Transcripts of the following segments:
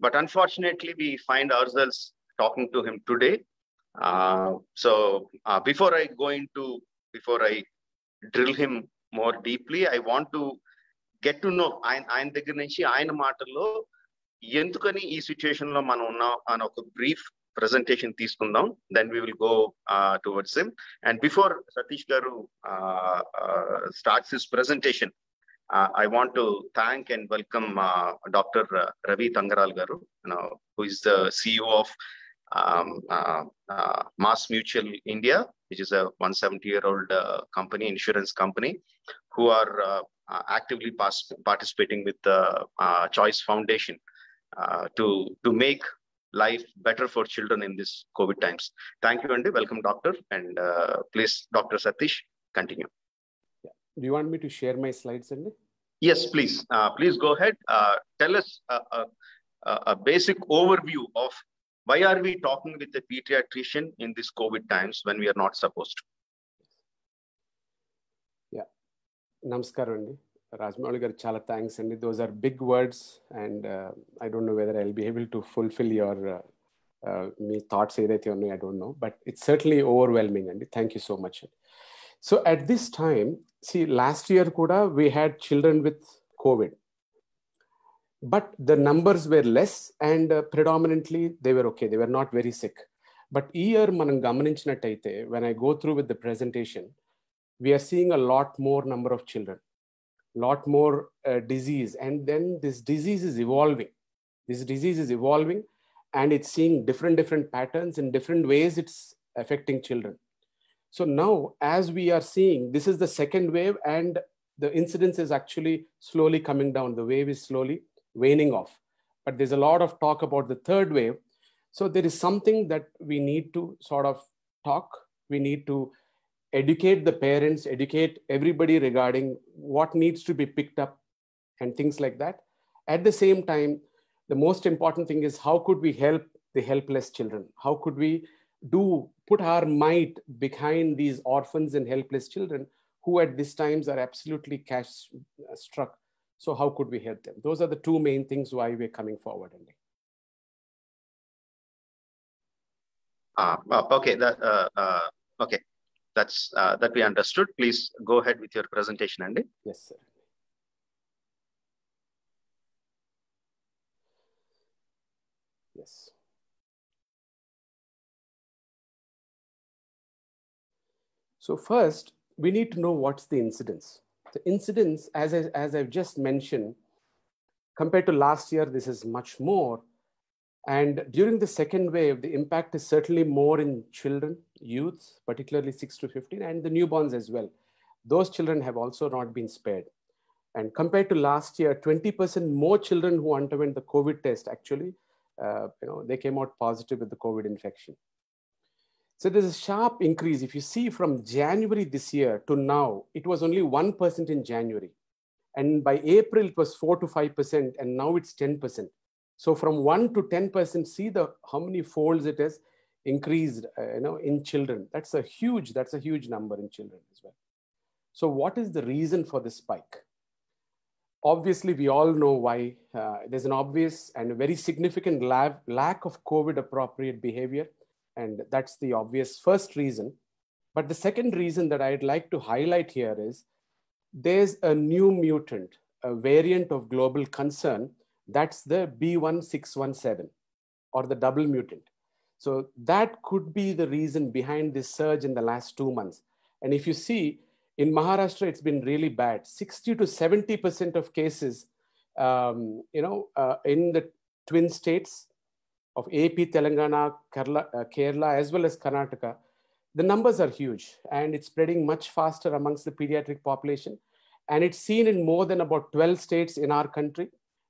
but unfortunately, we find ourselves talking to him today. Uh, so uh, before I go into, before I drill him more deeply, I want to get to know ఆయన ఆయన దగ్గర నుంచి ఆయన మాటల్లో ఎందుకని ఈ సిచ్యుయేషన్లో మనం ఉన్నాం అని ఒక బ్రీఫ్ ప్రెజెంటేషన్ తీసుకుందాం then we will go towards him and before Satish garu starts his presentation Uh, I want to thank and welcome uh, Dr. Uh, Ravi Tangaral Garu, you know, who is the CEO of um, uh, uh Mass Mutual India, which is a 170-year-old uh, company, insurance company, who are actively participating with the Choice Foundation to to make life better for children in these COVID times. Thank you, and welcome, Doctor, and please, Dr. Satish, continue. Do you want me to share my slides, Andy? Yes, please. Uh, please go ahead. Uh, tell us a, a, a, basic overview of why are we talking with the pediatrician in these COVID times when we are not supposed to? Yeah. Namaskar, Andy. Rajamouli chala thanks. And those are big words. And uh, I don't know whether I'll be able to fulfill your me thoughts. I don't know. But it's certainly overwhelming, Andy. Thank you so much. So at this time, so at this time see last year కూడా we had children with Covid but the numbers were less and uh, predominantly they were okay they were not very sick but year మనం గమనించినట్టయితే when i go through with the presentation we are seeing a lot more number of children lot more uh, disease and then this disease is evolving this disease is evolving and it's seeing different different patterns in different ways it's affecting children so now as we are seeing this is the second wave and the incidence is actually slowly coming down the wave is slowly waning off. But there's a lot of talk about the third wave. So there is something that we need to sort of talk. We need to educate the parents, educate everybody regarding what needs to be picked up and things like that. At the same time, the most important thing is how could we help the helpless children? How could we do put our might behind these orphans and helpless children who at these times are absolutely cash struck so how could we help them? Those are the two main things why we're coming forward. Andy. Uh, okay, that, uh, uh, okay, that's that we understood. Please go ahead with your presentation, Andy. Yes, sir. Yes. So first, we need to know what's the incidence the incidence, as, I, as I've just mentioned, compared to last year, this is much more. And during the second wave, the impact is certainly more in children, youths, particularly 6 to 15, and the newborns as well. Those children have also not been spared. And compared to last year, 20% more children who underwent the COVID test actually, uh, you know, they came out positive with the COVID infection. So there's a sharp increase. If you see from January this year to now, it was only 1% in January. And by April, it was 4 to 5%, and now it's 10%. So from 1 to 10%, see the how many folds it has increased uh, you know, in children. That's a huge, that's a huge number in children as well. So what is the reason for the spike? Obviously, we all know why. Uh, there's an obvious and a very significant lab, lack of COVID appropriate behavior and that's the obvious first reason. But the second reason that I'd like to highlight here is there's a new mutant, a variant of global concern. That's the B1617 or the double mutant. So that could be the reason behind this surge in the last two months. And if you see in Maharashtra, it's been really bad. 60 to 70% of cases, um, you know, uh, in the twin states, of AP, Telangana, Kerala, uh, Kerala, as well as Karnataka, the numbers are huge and it's spreading much faster amongst the pediatric population. And it's seen in more than about 12 states in our country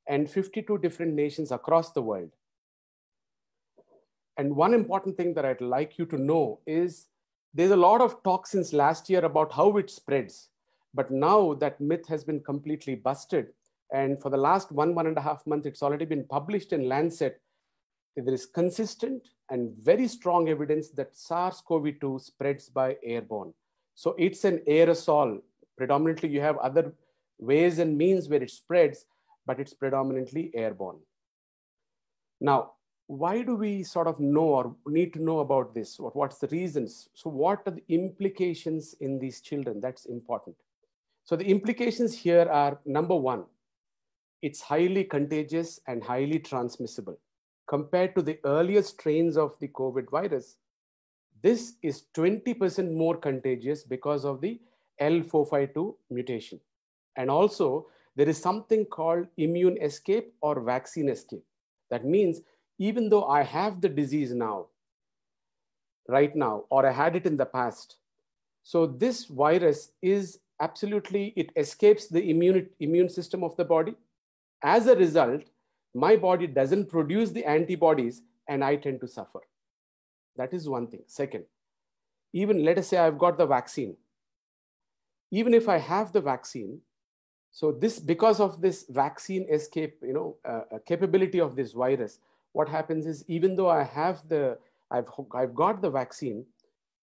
and 52 different nations across the world. And one important thing that I'd like you to know is there's a lot of talk since last year about how it spreads. But now that myth has been completely busted. And for the last one, one and a half months, it's already been published in Lancet there is consistent and very strong evidence that SARS-CoV-2 spreads by airborne. So it's an aerosol. Predominantly, you have other ways and means where it spreads, but it's predominantly airborne. Now, why do we sort of know or need to know about this? What, what's the reasons? So, what are the implications in these children? That's important. So, the implications here are number one, it's highly contagious and highly transmissible. Compared to the earlier strains of the COVID virus, this is 20% more contagious because of the L452 mutation. And also, there is something called immune escape or vaccine escape. That means even though I have the disease now, right now, or I had it in the past, so this virus is absolutely, it escapes the immune, immune system of the body. As a result, my body doesn't produce the antibodies and I tend to suffer. That is one thing. Second, even let us say I've got the vaccine. Even if I have the vaccine, so this because of this vaccine escape, you know, uh, capability of this virus, what happens is even though I have the, I've I've got the vaccine,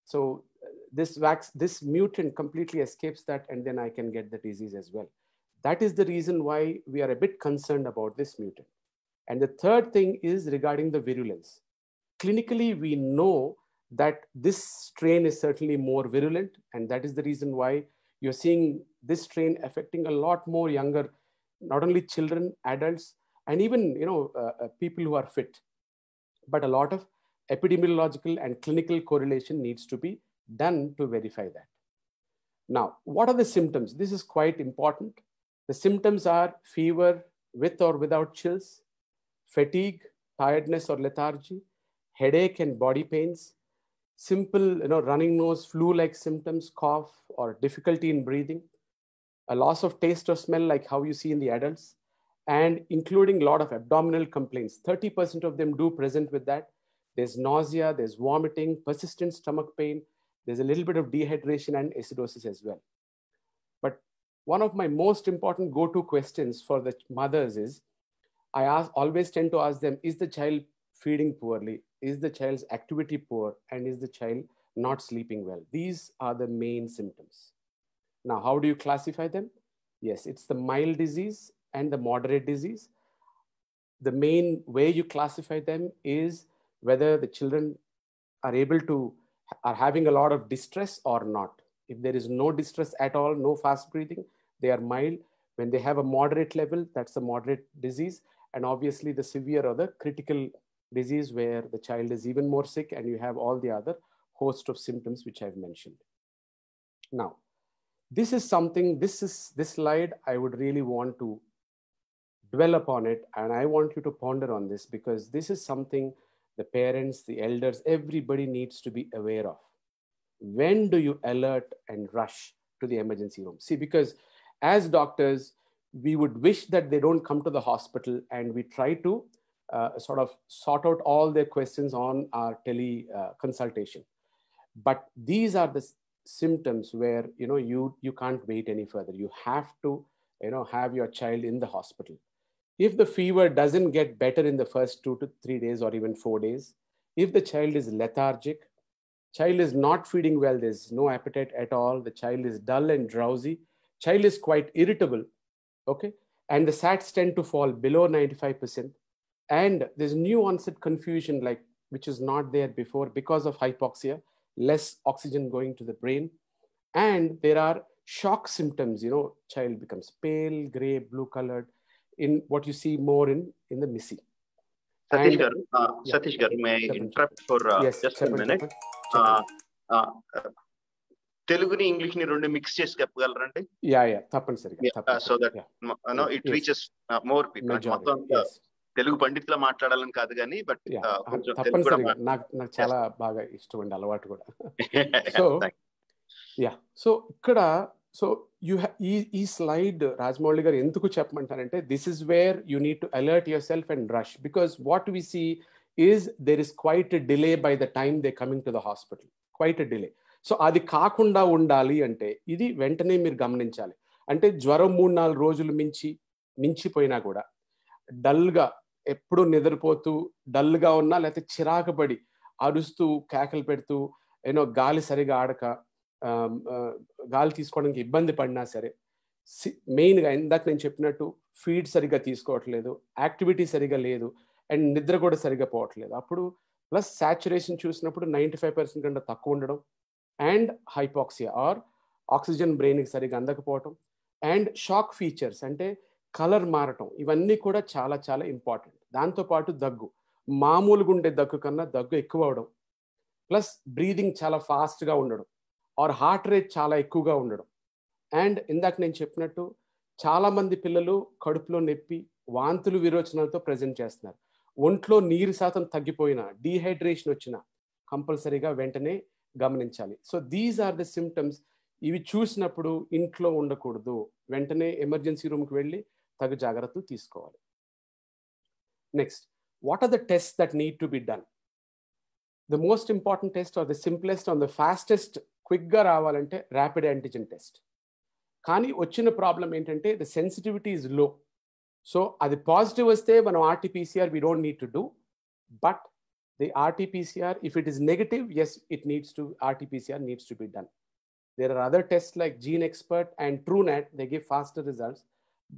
so this vax this mutant completely escapes that, and then I can get the disease as well. That is the reason why we are a bit concerned about this mutant. And the third thing is regarding the virulence. Clinically, we know that this strain is certainly more virulent, and that is the reason why you're seeing this strain affecting a lot more younger, not only children, adults, and even you know uh, uh, people who are fit. But a lot of epidemiological and clinical correlation needs to be done to verify that. Now, what are the symptoms? This is quite important. The symptoms are fever with or without chills, fatigue, tiredness or lethargy, headache and body pains, simple you know, running nose, flu-like symptoms, cough or difficulty in breathing, a loss of taste or smell like how you see in the adults, and including a lot of abdominal complaints. 30% of them do present with that. There's nausea, there's vomiting, persistent stomach pain, there's a little bit of dehydration and acidosis as well. But one of my most important go-to questions for the mothers is, I ask, always tend to ask them, is the child feeding poorly? Is the child's activity poor? And is the child not sleeping well? These are the main symptoms. Now, how do you classify them? Yes, it's the mild disease and the moderate disease. The main way you classify them is whether the children are able to, are having a lot of distress or not. If there is no distress at all, no fast breathing, they are mild. When they have a moderate level, that's a moderate disease. And obviously the severe or the critical disease where the child is even more sick and you have all the other host of symptoms which I've mentioned. Now, this is something, this is this slide I would really want to dwell upon it. And I want you to ponder on this because this is something the parents, the elders, everybody needs to be aware of. When do you alert and rush to the emergency room? See, because as doctors, we would wish that they don't come to the hospital and we try to uh, sort of sort out all their questions on our tele uh, consultation. But these are the symptoms where you know you you can't wait any further. You have to you know have your child in the hospital. If the fever doesn't get better in the first two to three days or even four days, if the child is lethargic, child is not feeding well, there's no appetite at all, the child is dull and drowsy, child is quite irritable, okay? And the SATs tend to fall below 95%. And there's new onset confusion, like which is not there before because of hypoxia, less oxygen going to the brain. And there are shock symptoms, you know, child becomes pale, gray, blue colored, in what you see more in, in the missy Satish uh, yeah. May I interrupt for uh, yes, just a minute? Chapan. Uh, uh తెలుగుని ఇంగ్లీష్ని రెండు mix చేసి చెప్పగలరండి? Yeah yeah తప్పనిసరిగా uh, that తప్పనిసరిగా know it. Reaches more people మొత్తం తెలుగు పండితులా మాట్లాడాలని కాదు కానీ బట్ యా కొంచెం తప్పనిసరిగా. నాకు నాకు చాలా బాగా ఇష్టం అండి అలవాటు కూడా. Thank యా సో ఇక్కడ సో యూ ఈ ఈ స్లైడ్ రాజమౌళి గారు ఎందుకు చెప్పమంటారంటే this is where you need to alert yourself and rush because what we see is there is quite delay by the time they coming to the hospital quite delay so అది కాకుండా ఉండాలి అంటే ఇది వెంటనే మీరు గమనించాలి. అంటే జ్వరం మూడు నాలుగు రోజులు మించి మించిపోయినా కూడా డల్గా ఎప్పుడు నిద్రపోతూ డల్గా ఉన్నా లేకపోతే చిరాకుపడి అరుస్తూ కేకలు పెడుతూ ఏనో గాలి సరిగా ఆడక గాలి తీసుకోవడానికి ఇబ్బంది పడినా సరే మెయిన్గా ఇందాక నేను చెప్పినట్టు ఫీడ్ సరిగా తీసుకోవట్లేదు యాక్టివిటీ సరిగా లేదు అండ్ నిద్ర కూడా సరిగా పోవట్లేదు. అప్పుడు ప్లస్ సాచురేషన్ చూసినప్పుడు నైంటీ ఫైవ్ పర్సెంట్ కంటే తక్కువ ఉండడం అండ్ హైపాక్సియా ఆర్ ఆక్సిజన్ బ్రెయిన్కి సరిగా అందకపోవటం అండ్ షాక్ ఫీచర్స్ అంటే కలర్ మారటం ఇవన్నీ కూడా చాలా చాలా ఇంపార్టెంట్. దాంతోపాటు దగ్గు. మామూలుగా ఉండే దగ్గు కన్నా దగ్గు ఎక్కువ అవడం ప్లస్ బ్రీదింగ్ చాలా ఫాస్ట్గా ఉండడం. ఆర్ హార్ట్ రేట్ చాలా ఎక్కువగా ఉండడం. అండ్ ఇందాక నేను చెప్పినట్టు చాలామంది పిల్లలు కడుపులో నొప్పి వాంతులు విరోచనాలతో ప్రజెంట్ చేస్తున్నారు. ఒంట్లో నీరు శాతం తగ్గిపోయినా డీహైడ్రేషన్ వచ్చినా కంపల్సరీగా వెంటనే గమనించాలి. So these are the symptoms ఇవి చూసినప్పుడు ఇంట్లో ఉండకూడదు. వెంటనే ఎమర్జెన్సీ రూమ్కి వెళ్ళి తగు జాగ్రత్తలు తీసుకోవాలి. Next what are the test that need to be done the most important test are the simplest on the fastest క్విక్గా రావాలంటే ర్యాపిడ్ యాంటిజెన్ టెస్ట్ కానీ వచ్చిన ప్రాబ్లం ఏంటంటే the sensitivity is low so అది పాజిటివ్ వస్తే మనం RTPCR we don't need to do but the RT-PCR, if it is negative, yes, it needs to, RT-PCR needs to be done. There are other tests like GeneXpert and Truenat, they give faster results,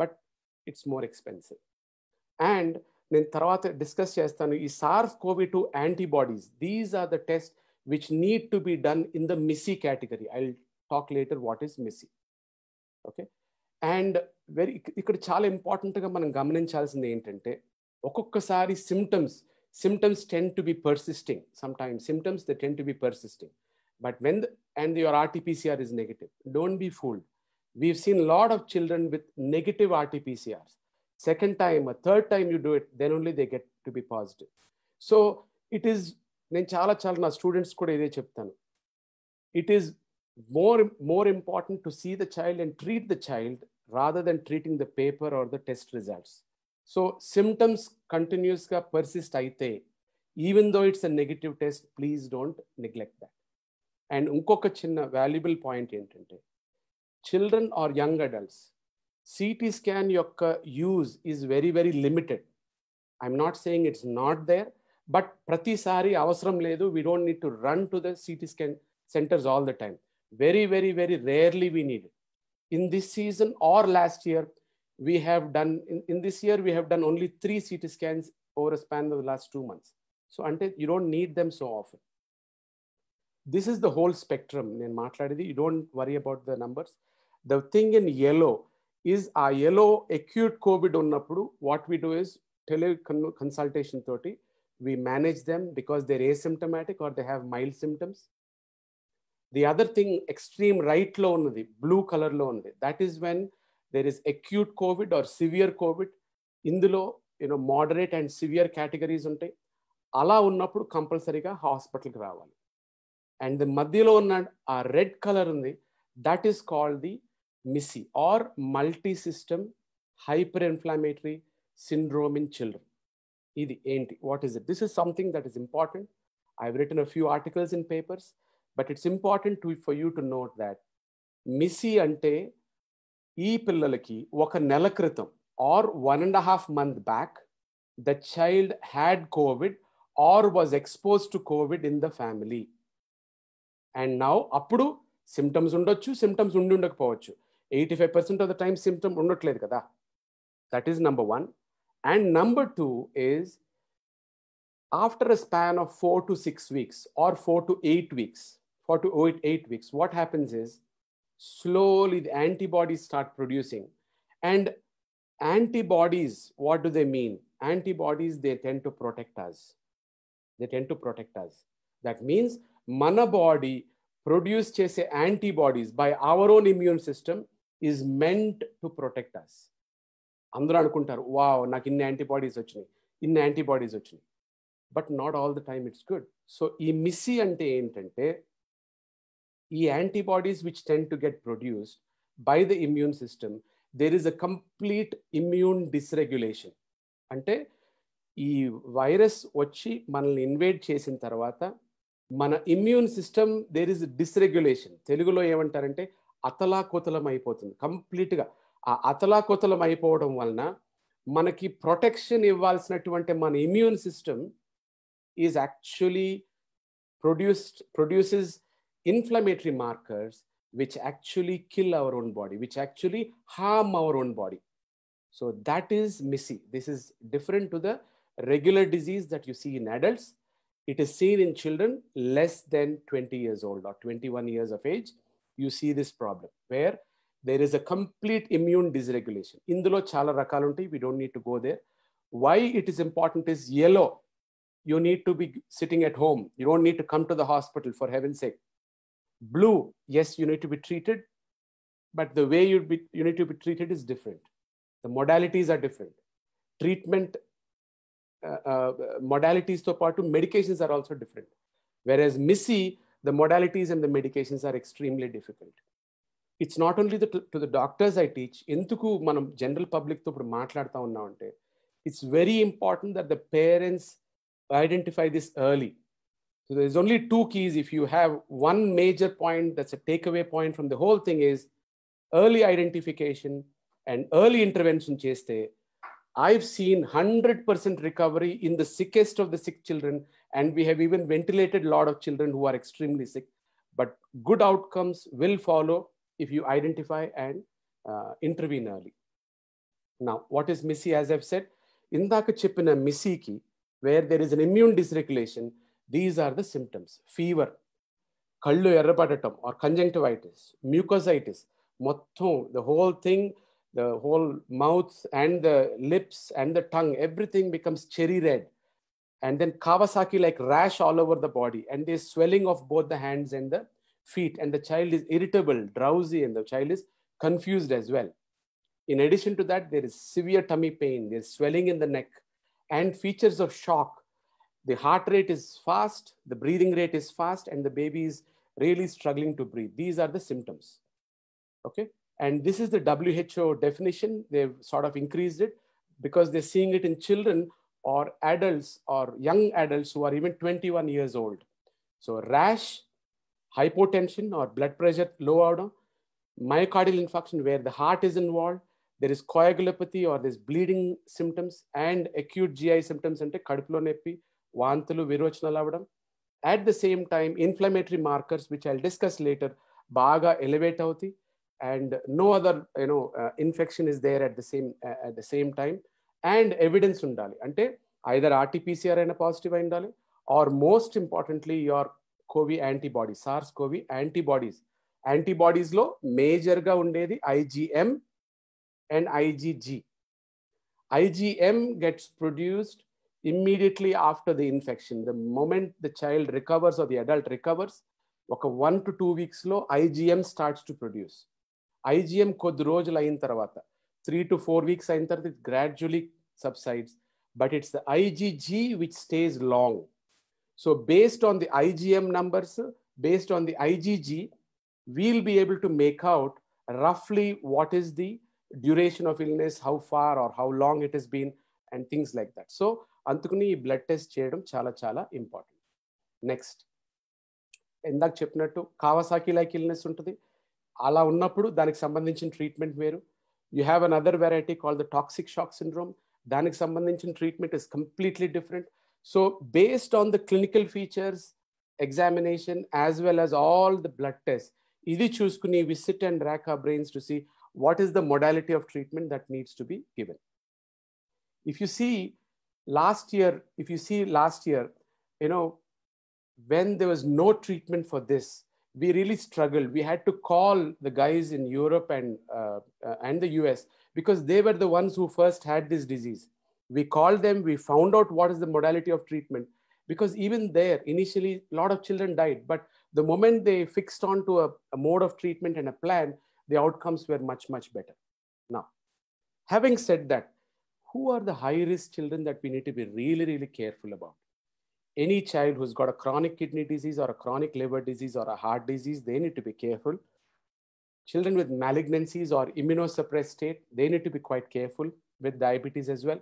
but it's more expensive. And then Tharavath discussed the SARS-CoV-2 antibodies. These are the tests which need to be done in the missy category. I'll talk later what is missy. okay? And very, it could important to come and in the intent. Okokasari symptoms, symptoms ten to be persisting some time symptoms the ten to be persisting but when the, and your rt-pcr is negative don't be fooled we've seen a lot of children with negative rt-pcrs second time a third time you do it then only they get to be positive so it is నేను చాలా చాలా నా students కూడా ఇదే చెప్తాను it is more more important to see the child and treat the child rather than treating the paper or the test results so symptoms కంటిన్యూస్గా persist అయితే even though it's a negative test please don't neglect that and ఇంకొక చిన్న valuable point ఏంటంటే children are young adults CT scan యొక్క use is very very limited I'm not saying it's not there but ప్రతిసారి అవసరం లేదు we don't need to run to the CT scan centres all the time very very very rarely we need in this season are last year we have done, in, in this year, we have done only three CT scans over a span of the last two months. So until you don't need them so often. This is the whole spectrum in Matladidi. You don't worry about the numbers. The thing in yellow is our yellow acute COVID unnappudu. What we do is teleconsultation 30. We manage them because they're asymptomatic or they have mild symptoms. The other thing, extreme right low, blue color low, that is when there is acute covid or severe covid. ఇందులో you know moderate and severe categories ఉంటాయి. అలా ఉన్నప్పుడు కంపల్సరీగా హాస్పిటల్కి రావాలి. And మధ్యలో ఉన్న ఆ రెడ్ కలర్ ఉంది. That is called the MISC or multi system hyper inflammatory syndrome in children ఇది ఏంటి? What is it this is something that is important I written a few articles in papers but it's important to for you to note that MISC అంటే ఈ పిల్లలకి ఒక నెల క్రితం or one and half month back the child had Covid or was expose to Covid in the family and now అప్పుడు symptoms ఉండొచ్చు symptoms ఉండి ఉండకపోవచ్చు eighty five percent of the time symptom ఉండట్లేదు కదా that is number one and number two is after a span of four to six weeks or four to eight weeks four to eight eight weeks what happens is slowly the antibodies start producing and antibodies what do they mean antibodies they tend to protect us they tend to protect us that means mana body produce chese antibodies by our own immune system is meant to protect us అందరూ అనుకుంటారు wow నాకు ఇన్ని antibodies వచ్చినాయి ఇన్ని antibodies వచ్చినాయి but not all the time it's good so ఈ మిస్సి అంటే ఏంటంటే ఈ antibodies which tend to get produced by the immune system there is a complete immune dysregulation అంటే ఈ వైరస్ వచ్చి మనల్ని ఇన్వేట్ చేసిన తర్వాత మన immune system there is dysregulation తెలుగులో ఏమంటారంటే అతలాకుతలం అయిపోతుంది కంప్లీట్గా ఆ అతలాకుతలం అయిపోవడం వలన మనకి ప్రొటెక్షన్ ఇవ్వాల్సినటువంటి మన immune system is actually produced produces inflammatory markers which actually kill our own body, which actually harm our own body. So that is MISI. This is different to the regular disease that you see in adults. It is seen in children less than 20 years old or 21 years of age. You see this problem where there is a complete immune dysregulation. Indulo chala rakalunti, we don't need to go there. Why it is important is yellow. You need to be sitting at home. You don't need to come to the hospital for heaven's sake Blue, yes, you need to be treated, but the way you be you need to be treated is different. The modalities are different. Treatment uh, uh, modalities to part medications are also different. Whereas MISI, the modalities and the medications are extremely difficult. It's not only the, to the doctors I teach, ఎందుకు మనం general పబ్లిక్తో ఇప్పుడు మాట్లాడుతూ ఉన్నాం అంటే it's very important that the parents identify this early. So there's only two keys. If you have one major point that's a takeaway point from the whole thing is early identification and early intervention cheste. I've seen 100% recovery in the sickest of the sick children. And we have even ventilated a lot of children who are extremely sick. But good outcomes will follow if you identify and uh, intervene early. Now, what is MISI? As I've said, indaka chip in a MISI key, where there is an immune dysregulation, these are the symptoms fever కళ్ళు ఎర్రపడటం are conjunctivitis మ్యూకోసైటిస్ మొత్తం the whole thing the whole mouth and the lips and the tongue everything becomes cherry red and then Kawasaki like rash all over the body, and there's swelling of both the hands and the feet, and the child is irritable, drowsy, and the child is confused as well. In addition to that, there is severe tummy pain, there's swelling in the neck, and features of shock. the heart rate is fast, the breathing rate is fast, and the baby is really struggling to breathe. These are the symptoms. Okay. And this is the WHO definition. They've sort of increased it because they're seeing it in children or adults or young adults who are even 21 years old. So, rash, hypotension or blood pressure low order, myocardial infarction where the heart is involved, there is coagulopathy or there's bleeding symptoms and acute GI symptoms and kadupulo cardiopulmonary. వాంతులు విరోచనాలు అవ్వడం. At the same time inflammatory markers which I discuss later బాగా elevate అవుతాయి. And no other you know infection is there at the same at the same time and evidence ఉండాలి. అంటే either RTPCR అయినా positive అయి ఉండాలి. Or most importantly your CoV antibodies SARS CoV antibodies యాంటీబాడీస్లో మేజర్గా ఉండేది IgM and IgG IgM gets produced immediately after the infection. The moment the child recovers or the adult recovers, ఒక one to two వీక్స్లో IgM starts to produce IgM కొద్ది రోజులు అయిన తర్వాత three to four weeks అయిన తర్వాత it gradually subsides but it's the IgG which stays long so based on the IgM numbers based on the IgG we'll be able to make out రఫ్లీ what is the duration of illness how far are how long it is been and things like that so అందుకని ఈ blood test చేయడం చాలా చాలా important next ఇందాక చెప్పినట్టు Kawasaki like illness ఉంటుంది. అలా ఉన్నప్పుడు దానికి సంబంధించిన ట్రీట్మెంట్ వేరు. You have an other variety call the toxic shock syndrome దానికి సంబంధించిన treatment is completely different so based on the clinical features examination as well as all the blood test ఇది చూసుకుని visit and rack a brains to see what is the modality of treatment that needs to be given if you see last year if you see last year you know when there was no treatment for this we really struggled. We had to call the guys in europe and uh, uh, and the us because they were the ones who first had this disease. We called them. We found out what is the modality of treatment because even there initially a lot of children died. But the moment they fixed on to a, a mode of treatment and a plan the outcomes were much much better. Now having said that who are the high risk children that we need to be really, really careful about? Any child who's got a chronic kidney disease or a chronic liver disease or a heart disease, they need to be careful. Children with malignancies or immunosuppressed state, they need to be quite careful with diabetes as well.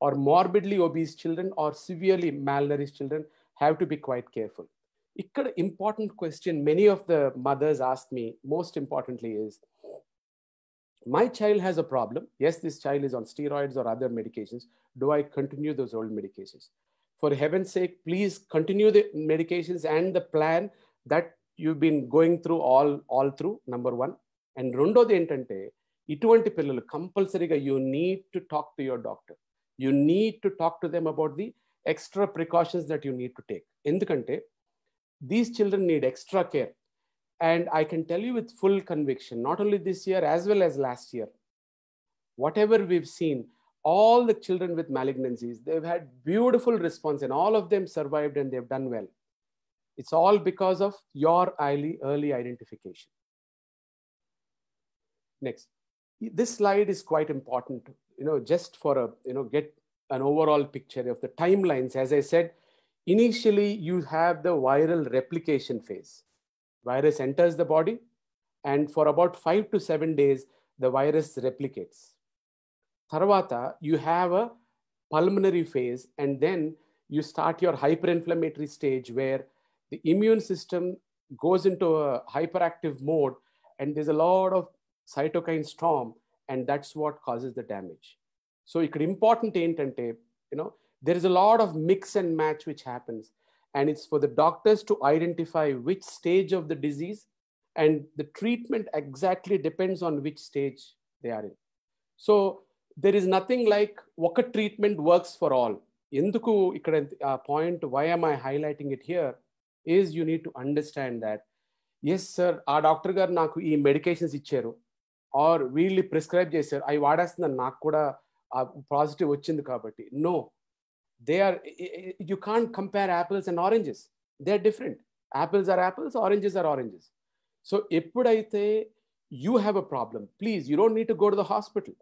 Or morbidly obese children or severely malnourished children have to be quite careful. Ikkada important question many of the mothers ask me, most importantly is, my child has a problem. Yes, this child is on steroids or other medications. Do I continue those old medications? For heaven's sake, please continue the medications and the plan that you've been going through all, all through, number one. And రెండోది ఏంటంటే ఇటువంటి పిల్లలు కంపల్సరీగా you need to talk to your doctor you need to talk to them about the extra precautions that you need to take ఎందుకంటే these children need extra care and i can tell you with full conviction not only this year as well as last year whatever we've seen all the children with malignancies they've had beautiful response and all of them survived and they've done well. It's all because of your early early identification. Next. This slide is quite important you know just for a you know get an overall picture of the timelines. As i said initially you have the viral replication phase virus enters the body and for about 5 to 7 days the virus replicates tarvata you have a pulmonary phase and then you start your hyperinflammatory stage where the immune system goes into a hyperactive mode and there's a lot of cytokine storm and that's what causes the damage so it could important ఏంటంటే you know there is a lot of mix and match which happens and it's for the doctors to identify which stage of the disease and the treatment exactly depends on which stage they are in so there is nothing like ఒక treatment works for all ఎందుకు ఇక్కడ ఆ point why am i highlighting it here is you need to understand that yes sir ఆ doctor గారు నాకు ఈ medications ఇచ్చారు are వీళ్ళు ప్రిస్క్రైబ్ చేశారు అవి వాడేస్తున్నాను నాకు కూడా పాజిటివ్ వచ్చింది కాబట్టి no they are you can't compare apples and oranges. They're different. Apples are apples oranges are oranges. So eppudaithe you have a problem. Please you don't need to go to the hospital.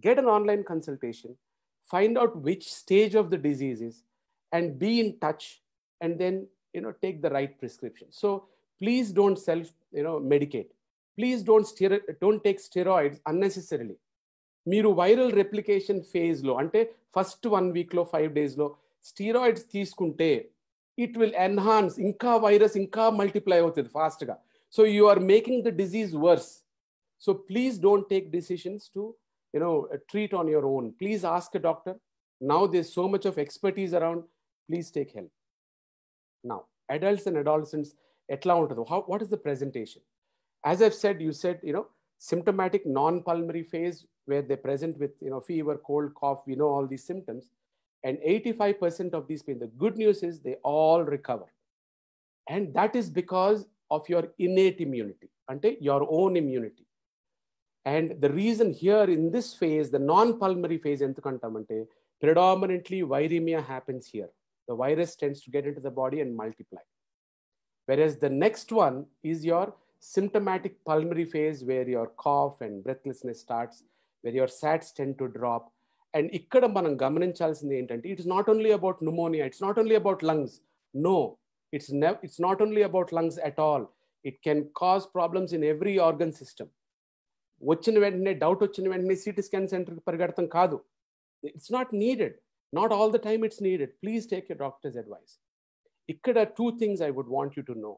Get an online consultation find out which stage of the disease is and be in touch and then you know take the right prescription. So please don't self you know medicate. Please don't steer, don't take steroids unnecessarily. మీరు viral replication ఫేజ్లో అంటే first one వీక్లో five డేస్లో steroids తీసుకుంటే it will enhance ఇంకా virus ఇంకా multiply అవుతుంది ఫాస్ట్గా so you are making the disease worse so please don't take decisions to you know treat on your own please ask a doctor now there's so much of expertise around please take help now adults and adolescents etla untudo how what is the presentation as i've said you said you know symptomatic non-pulmonary phase where they present with you know fever cold cough we know all these symptoms and 85% of these pain the good news is they all recover and that is because of your innate immunity ante your own immunity and the reason here in this phase, the non-pulmonary phase, entukantamante, predominantly viremia happens here. The virus tends to get into the body and multiply. Whereas the next one is your symptomatic pulmonary phase where your cough and breathlessness starts, where your sats tend to drop and ఇక్కడ మనం గమనించాల్సింది ఏంటంటే it's not only about pneumonia it's not only about lungs no it's it's not only about lungs at all it can cause problems in every organ system వచ్చిన వెంటనే doubt వచ్చిన వెంటనే CT scan సెంటర్కి పరిగెడతాం కాదు it's not needed not all the time it's needed please take you doctor's advice ఇక్కడ two things I would want you to know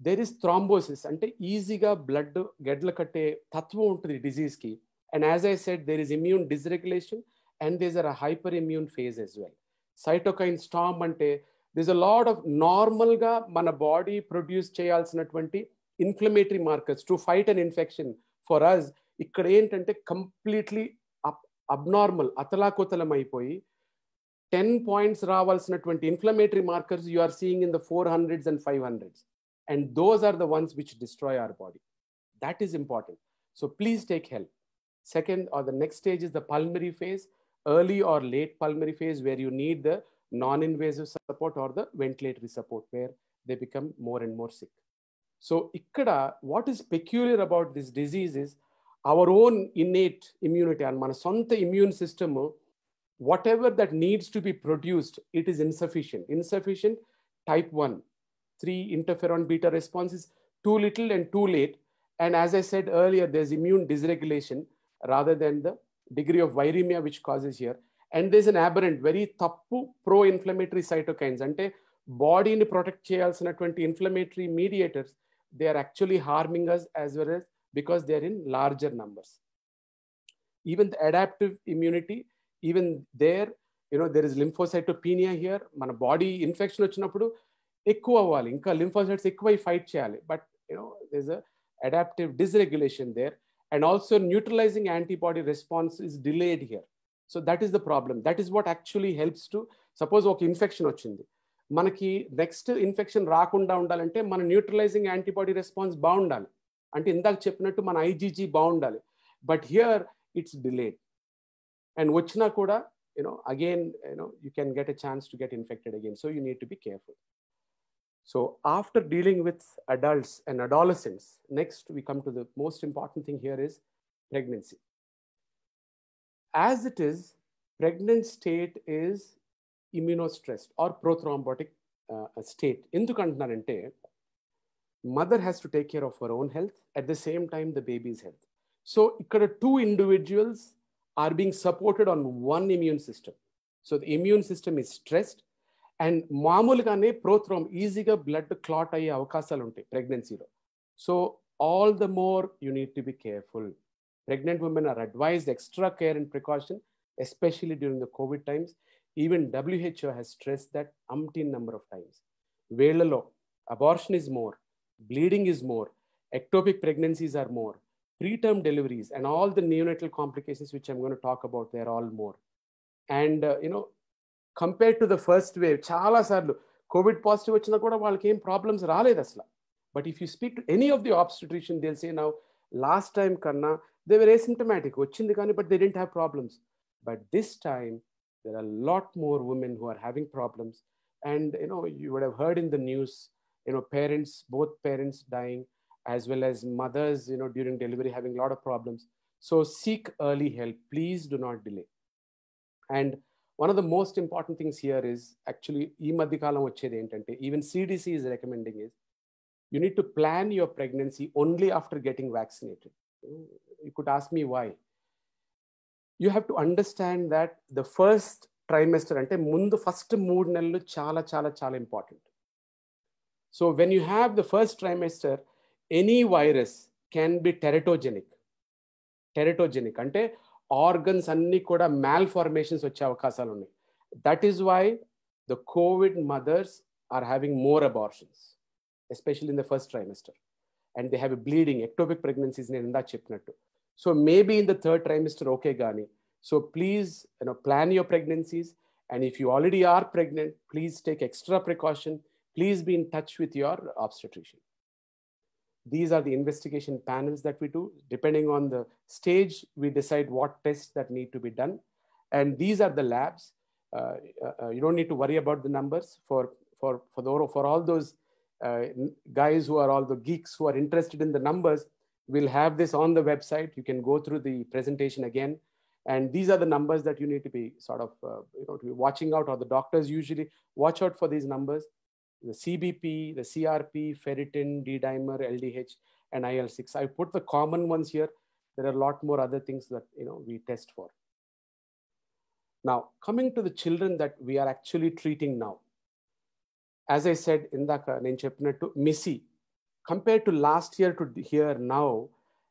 there is thrombosis అంటే ఈజీగా బ్లడ్ గెడ్లు కట్టే తత్వం ఉంటుంది డిజీజ్కి and as I said there is immune dysregulation and these are a hyper immune phase as well cytokine storm అంటే this a lot of నార్మల్గా మన body produce చేయాల్సినటువంటి inflammatory markers to fight an infection for us ఇక్కడ ఏంటంటే completely abnormal అతలాకుతలం అయిపోయి ten points రావాల్సినటువంటి inflammatory markers you are seeing in the four hundreds and five hundreds and those are the ones which destroy our body that is important so please take help second are the next stage is the pulmonary phase early or late pulmonary phase where you need the non-invasive support or the ventilatory support where they become more and more sick. So ikkada, what is peculiar about this disease is our own innate immunity and మన సొంత immune system, whatever that needs to be produced, it is insufficient. Insufficient type 1, 3 interferon beta response is too little and too late. And as I said earlier, there's immune dysregulation rather than the degree of viremia which causes here. And there's an aberrant, very tappu pro-inflammatory cytokines. And బాడీని protect చేయాల్సినటువంటి inflammatory mediators they are actually harming us as well as because they are in larger numbers even the adaptive immunity even there you know there is lymphocytopenia here మన body infection వచ్చినప్పుడు ఎక్కువ అవ్వాలి. ఇంకా lymphocytes ఎక్కువ fight చేయాలి. But you know there adaptive dysregulation there and also neutralizing antibody response is delayed here. So that is the problem that is what actually helps to suppose ఒక infection వచ్చింది. మనకి next infection రాకుండా ఉండాలంటే మన neutralising antibody response బాగుండాలి. అంటే ఇందాక చెప్పినట్టు మన ఐజీజీ బాగుండాలి. But here it's delayed and వచ్చినా కూడా you know again you know you can get a chance to get infected again so you need to be careful So after dealing with adults and adolescents, next we come to the most important thing here is pregnancy. As it is, pregnant state is immunostressed or prothrombotic uh, state. Indukantanante, mother has to take care of her own health, at the same time the baby's health. So two individuals are being supported on one immune system. So the immune system is stressed and మామూలుగానే ప్రోత్రం ఈజీగా blood clot అయ్యే అవకాశాలు ఉంటాయి ప్రెగ్నెన్సీలో. So all the more you need to be careful. Pregnant women are advise extra care and precaution especially during the COVID times. Even WHO has stress that umpteen number of times. వేళ్ళలో abortion is more bleeding is more ectopic pregnancies are more preterm deliveries and all the neonatal complications which I'm gonna talk about they are all more. And you know compare to the first wave చాలా సార్లు Covid positive వచ్చినా కూడా వాళ్ళకి ఏం problems రాలేదు అసలు. But if you speak to any of the obstetrician తెలిసే నా లాస్ట్ టైం కన్నా దే వర్ ఏసిమ్టమాటిక్ వచ్చింది కానీ but they didn't have problems but this time there are lot more women who are having problems and you know you would have heard in the news you know parents both parents dying as well as mothers you know during delivery having lot of problems so seek early help please do not delay and one of the most important things here is actually ఈ మధ్య కాలం వచ్చేది ఏంటంటే even CDC is recommending is you need to plan your pregnancy only after getting vaccinated you could ask me why you have to understand that the first trimester అంటే ముందు first మూడు నెలలు చాలా చాలా చాలా important so when you have the first trimester any virus can be teratogenic teratogenic అంటే organs అన్నీ కూడా మ్యాల్ ఫార్మేషన్స్ వచ్చే అవకాశాలు ఉన్నాయి that is why the COVID mothers are having more abortions especially in the first trimester and they have a bleeding ectopic pregnancies నేను ఇందా చెప్పినట్టు so maybe in the third trimester okay కానీ so please you know plan your pregnancies and if you already are pregnant please take extra precaution please be in touch with your obstetrician these are the investigation panels that we do. Depending on the stage we decide what tests that need to be done. And these are the labs. Uh, uh, you don't need to worry about the numbers for for for, the, for all those uh, guys who are all the geeks who are interested in the numbers. We'll have this on the website. You can go through the presentation again. And these are the numbers that you need to be sort of you know to be watching out or the doctors usually watch out for these numbers the CBP, the CRP, ferritin, D-dimer, LDH, and IL-6. I put the common ones here. There are a lot more other things that you know we test for. Now, coming to the children that we are actually treating now. As I said, in the to Missy, compared to last year to here now,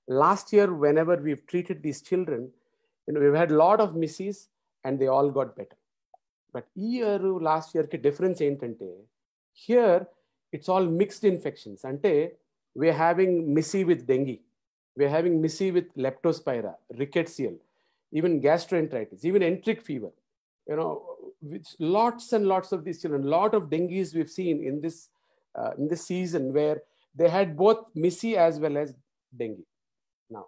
last year, whenever we've treated these children, you know, we've had a lot of misses and they all got better. But year last year, difference ain't here it's all mixed infections. Ante we're having missy with dengue. We're having missy with leptospira rickettsial even gastroenteritis even enteric fever. You know with lots and lots of these children lot of dengues we've seen in this uh, in this season where they had both missy as well as dengue. Now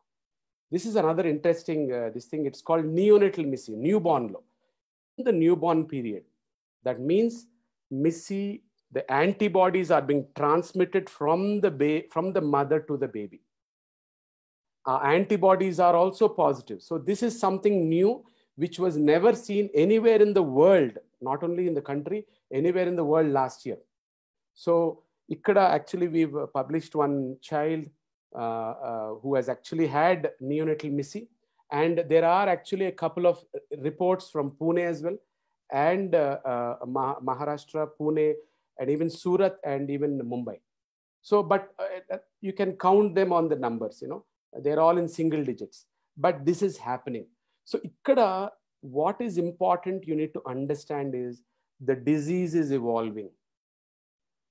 this is another interesting uh, this thing. It's called neonatal missy newborn in the newborn period that means missy the antibodies are being transmitted from the from the mother to the baby. Antibodies are also positive. So this is something new which was never seen anywhere in the world, not only in the country, anywhere in the world last year. So ikkada actually we've published one child uh, uh, who has actually had neonatal missy, and there are actually a couple of reports from Pune as well, and uh, Ma- Maharashtra, Pune, and even Surat and even Mumbai. So, but uh, you can count them on the numbers, you know, they're all in single digits. But this is happening. So, ikkada, what is important you need to understand is the disease is evolving,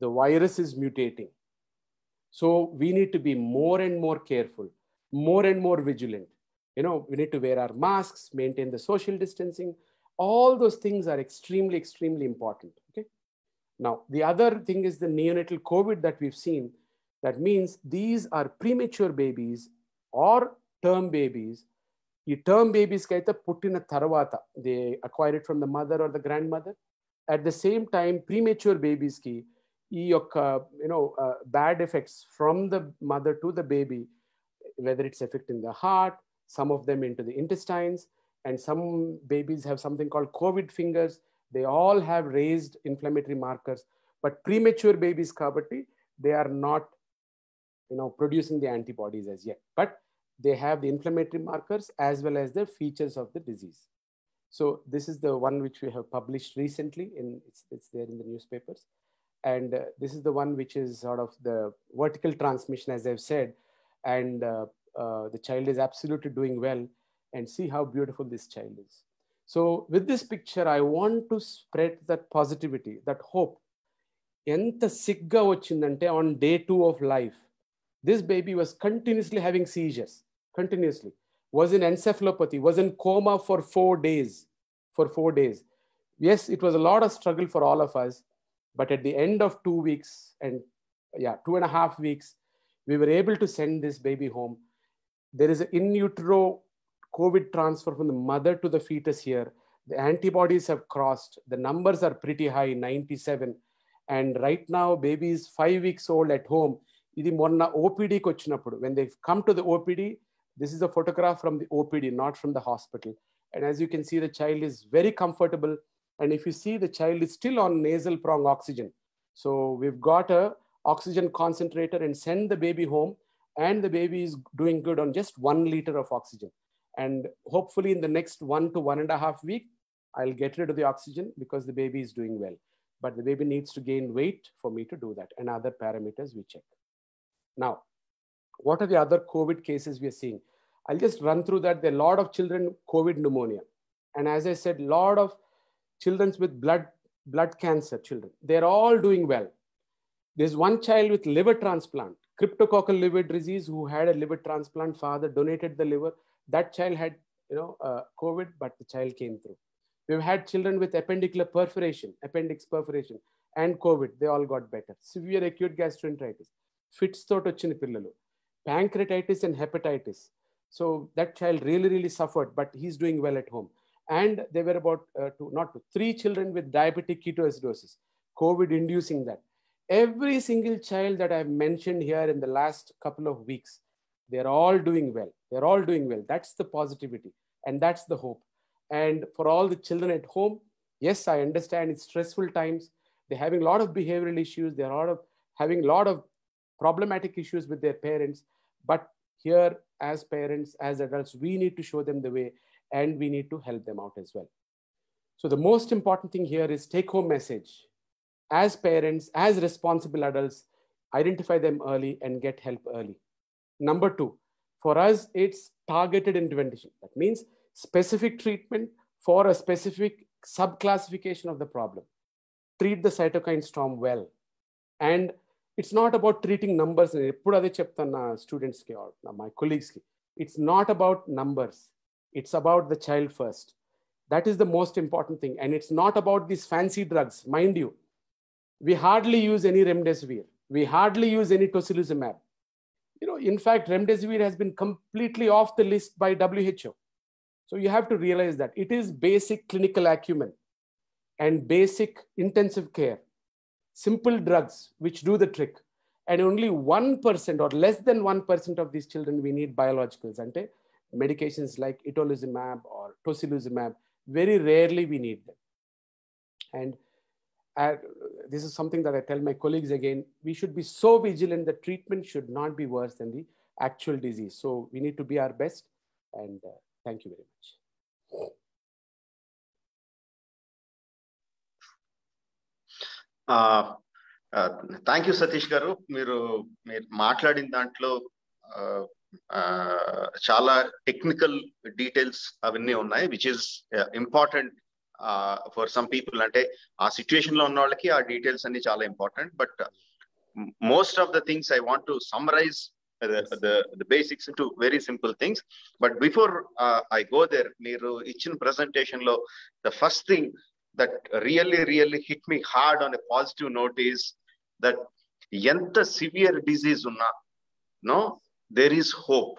the virus is mutating. So, we need to be more and more careful, more and more vigilant. you know, we need to wear our masks, maintain the social distancing. All those things are extremely, extremely important. Okay. Now, the other thing is the neonatal COVID that we've seen. That means these are premature babies or term babies. ఈ term బేబీస్కి అయితే పుట్టిన తర్వాత they acquire it from the mother are the grand mother at the same time premature బేబీస్కి ఈ యొక్క you know bad effects from the mother to the baby whether its effect in the heart some of them into the intestines, and some babies have something called COVID fingers. they all have raised inflammatory markers, but premature babies, kabati, they are not, you know, producing the antibodies as yet, but they have the inflammatory markers as well as the features of the disease. So this is the one which we have published recently, in it's, it's there in the newspapers, and uh, this is the one which is sort of the vertical transmission, as I've said, and uh, uh, the child is absolutely doing well and see how beautiful this child is. So with this picture, I want to spread that positivity, that hope. ఎంత సిగ్గా వచ్చిందంటే on day two of life this baby was continuously having seizures continuously was in encephalopathy was in coma for four days for four days yes it was a lot of struggle for all of us but at the end of two weeks and yeah two and a half weeks we were able to send this baby home there is an in utero COVID transfer from the mother to the fetus here. The antibodies have crossed. The numbers are pretty high, 97. And right now, baby is five weeks old at home. ఇది మొన్న ఓపీడీకి వచ్చినప్పుడు when they come to the OPD, this is a photograph from the OPD, not from the hospital. And as you can see, the child is very comfortable. And if you see, the child is still on nasal prong oxygen. So we've got a oxygen concentrator and send the baby home and the baby is doing good on just one liter of oxygen. And hopefully in the next one to one and a half week, I'll get rid of the oxygen because the baby is doing well. But the baby needs to gain weight for me to do that and other parameters we check. Now, what are the other COVID cases we are seeing? I'll just run through that. There are a lot of children COVID pneumonia. And as I said, a lot of children with blood, blood cancer children. They're all doing well. There's one child with liver transplant, cryptococcal liver disease, who had a liver transplant. Father donated the liver That child had, you know, uh, COVID, but the child came through. We've had children with appendicular perforation, appendix perforation, and COVID. They all got better. Severe acute gastroenteritis, fits thought వచ్చిన పిల్లలు, pancreatitis and hepatitis. So that child really, really suffered, but he's doing well at home. And there were about uh, two, not two, three children with diabetic ketoacidosis, COVID inducing that. Every single child that I've mentioned here in the last couple of weeks, they're all doing well. They're all doing well. That's the positivity and that's the hope. And for all the children at home, yes, I understand it's stressful times. They're having a lot of behavioral issues. They're lot of having a lot of problematic issues with their parents. But here, as parents, as adults, we need to show them the way and we need to help them out as well. So the most important thing here is take home message. As parents, as responsible adults, identify them early and get help early. Number two, for us, it's targeted intervention. That means specific treatment for a specific subclassification of the problem. Treat the cytokine storm well. And it's not about treating numbers. students my colleagues. It's not about numbers. It's about the child first. That is the most important thing. And it's not about these fancy drugs, mind you. We hardly use any remdesivir. We hardly use any tocilizumab you know, in fact, remdesivir has been completely off the list by WHO. So you have to realize that it is basic clinical acumen and basic intensive care, simple drugs which do the trick. And only 1% or less than 1% of these children, we need biologicals. And eh, medications like itolizumab or tocilizumab, very rarely we need them. And uh, this is something that I tell my colleagues again, we should be so vigilant that treatment should not be worse than the actual disease. So we need to be our best and uh, thank you very much. Thank you Satish గారు మీరు మీరు మాట్లాడిన దాంట్లో చాలా technical details అవన్నీ ఉన్నాయి which is important for some people అంటే ఆ సిచ్యువేషన్లో ఉన్న వాళ్ళకి ఆ డీటెయిల్స్ అన్ని చాలా important but most of the things I want to summarize basics to very simple things but before I go there మీరు ఇచ్చిన ప్రెసెంటేషన్లో the first thing that really really hit me hard on a positive note is that ఎంత severe disease ఉన్నా no there is hope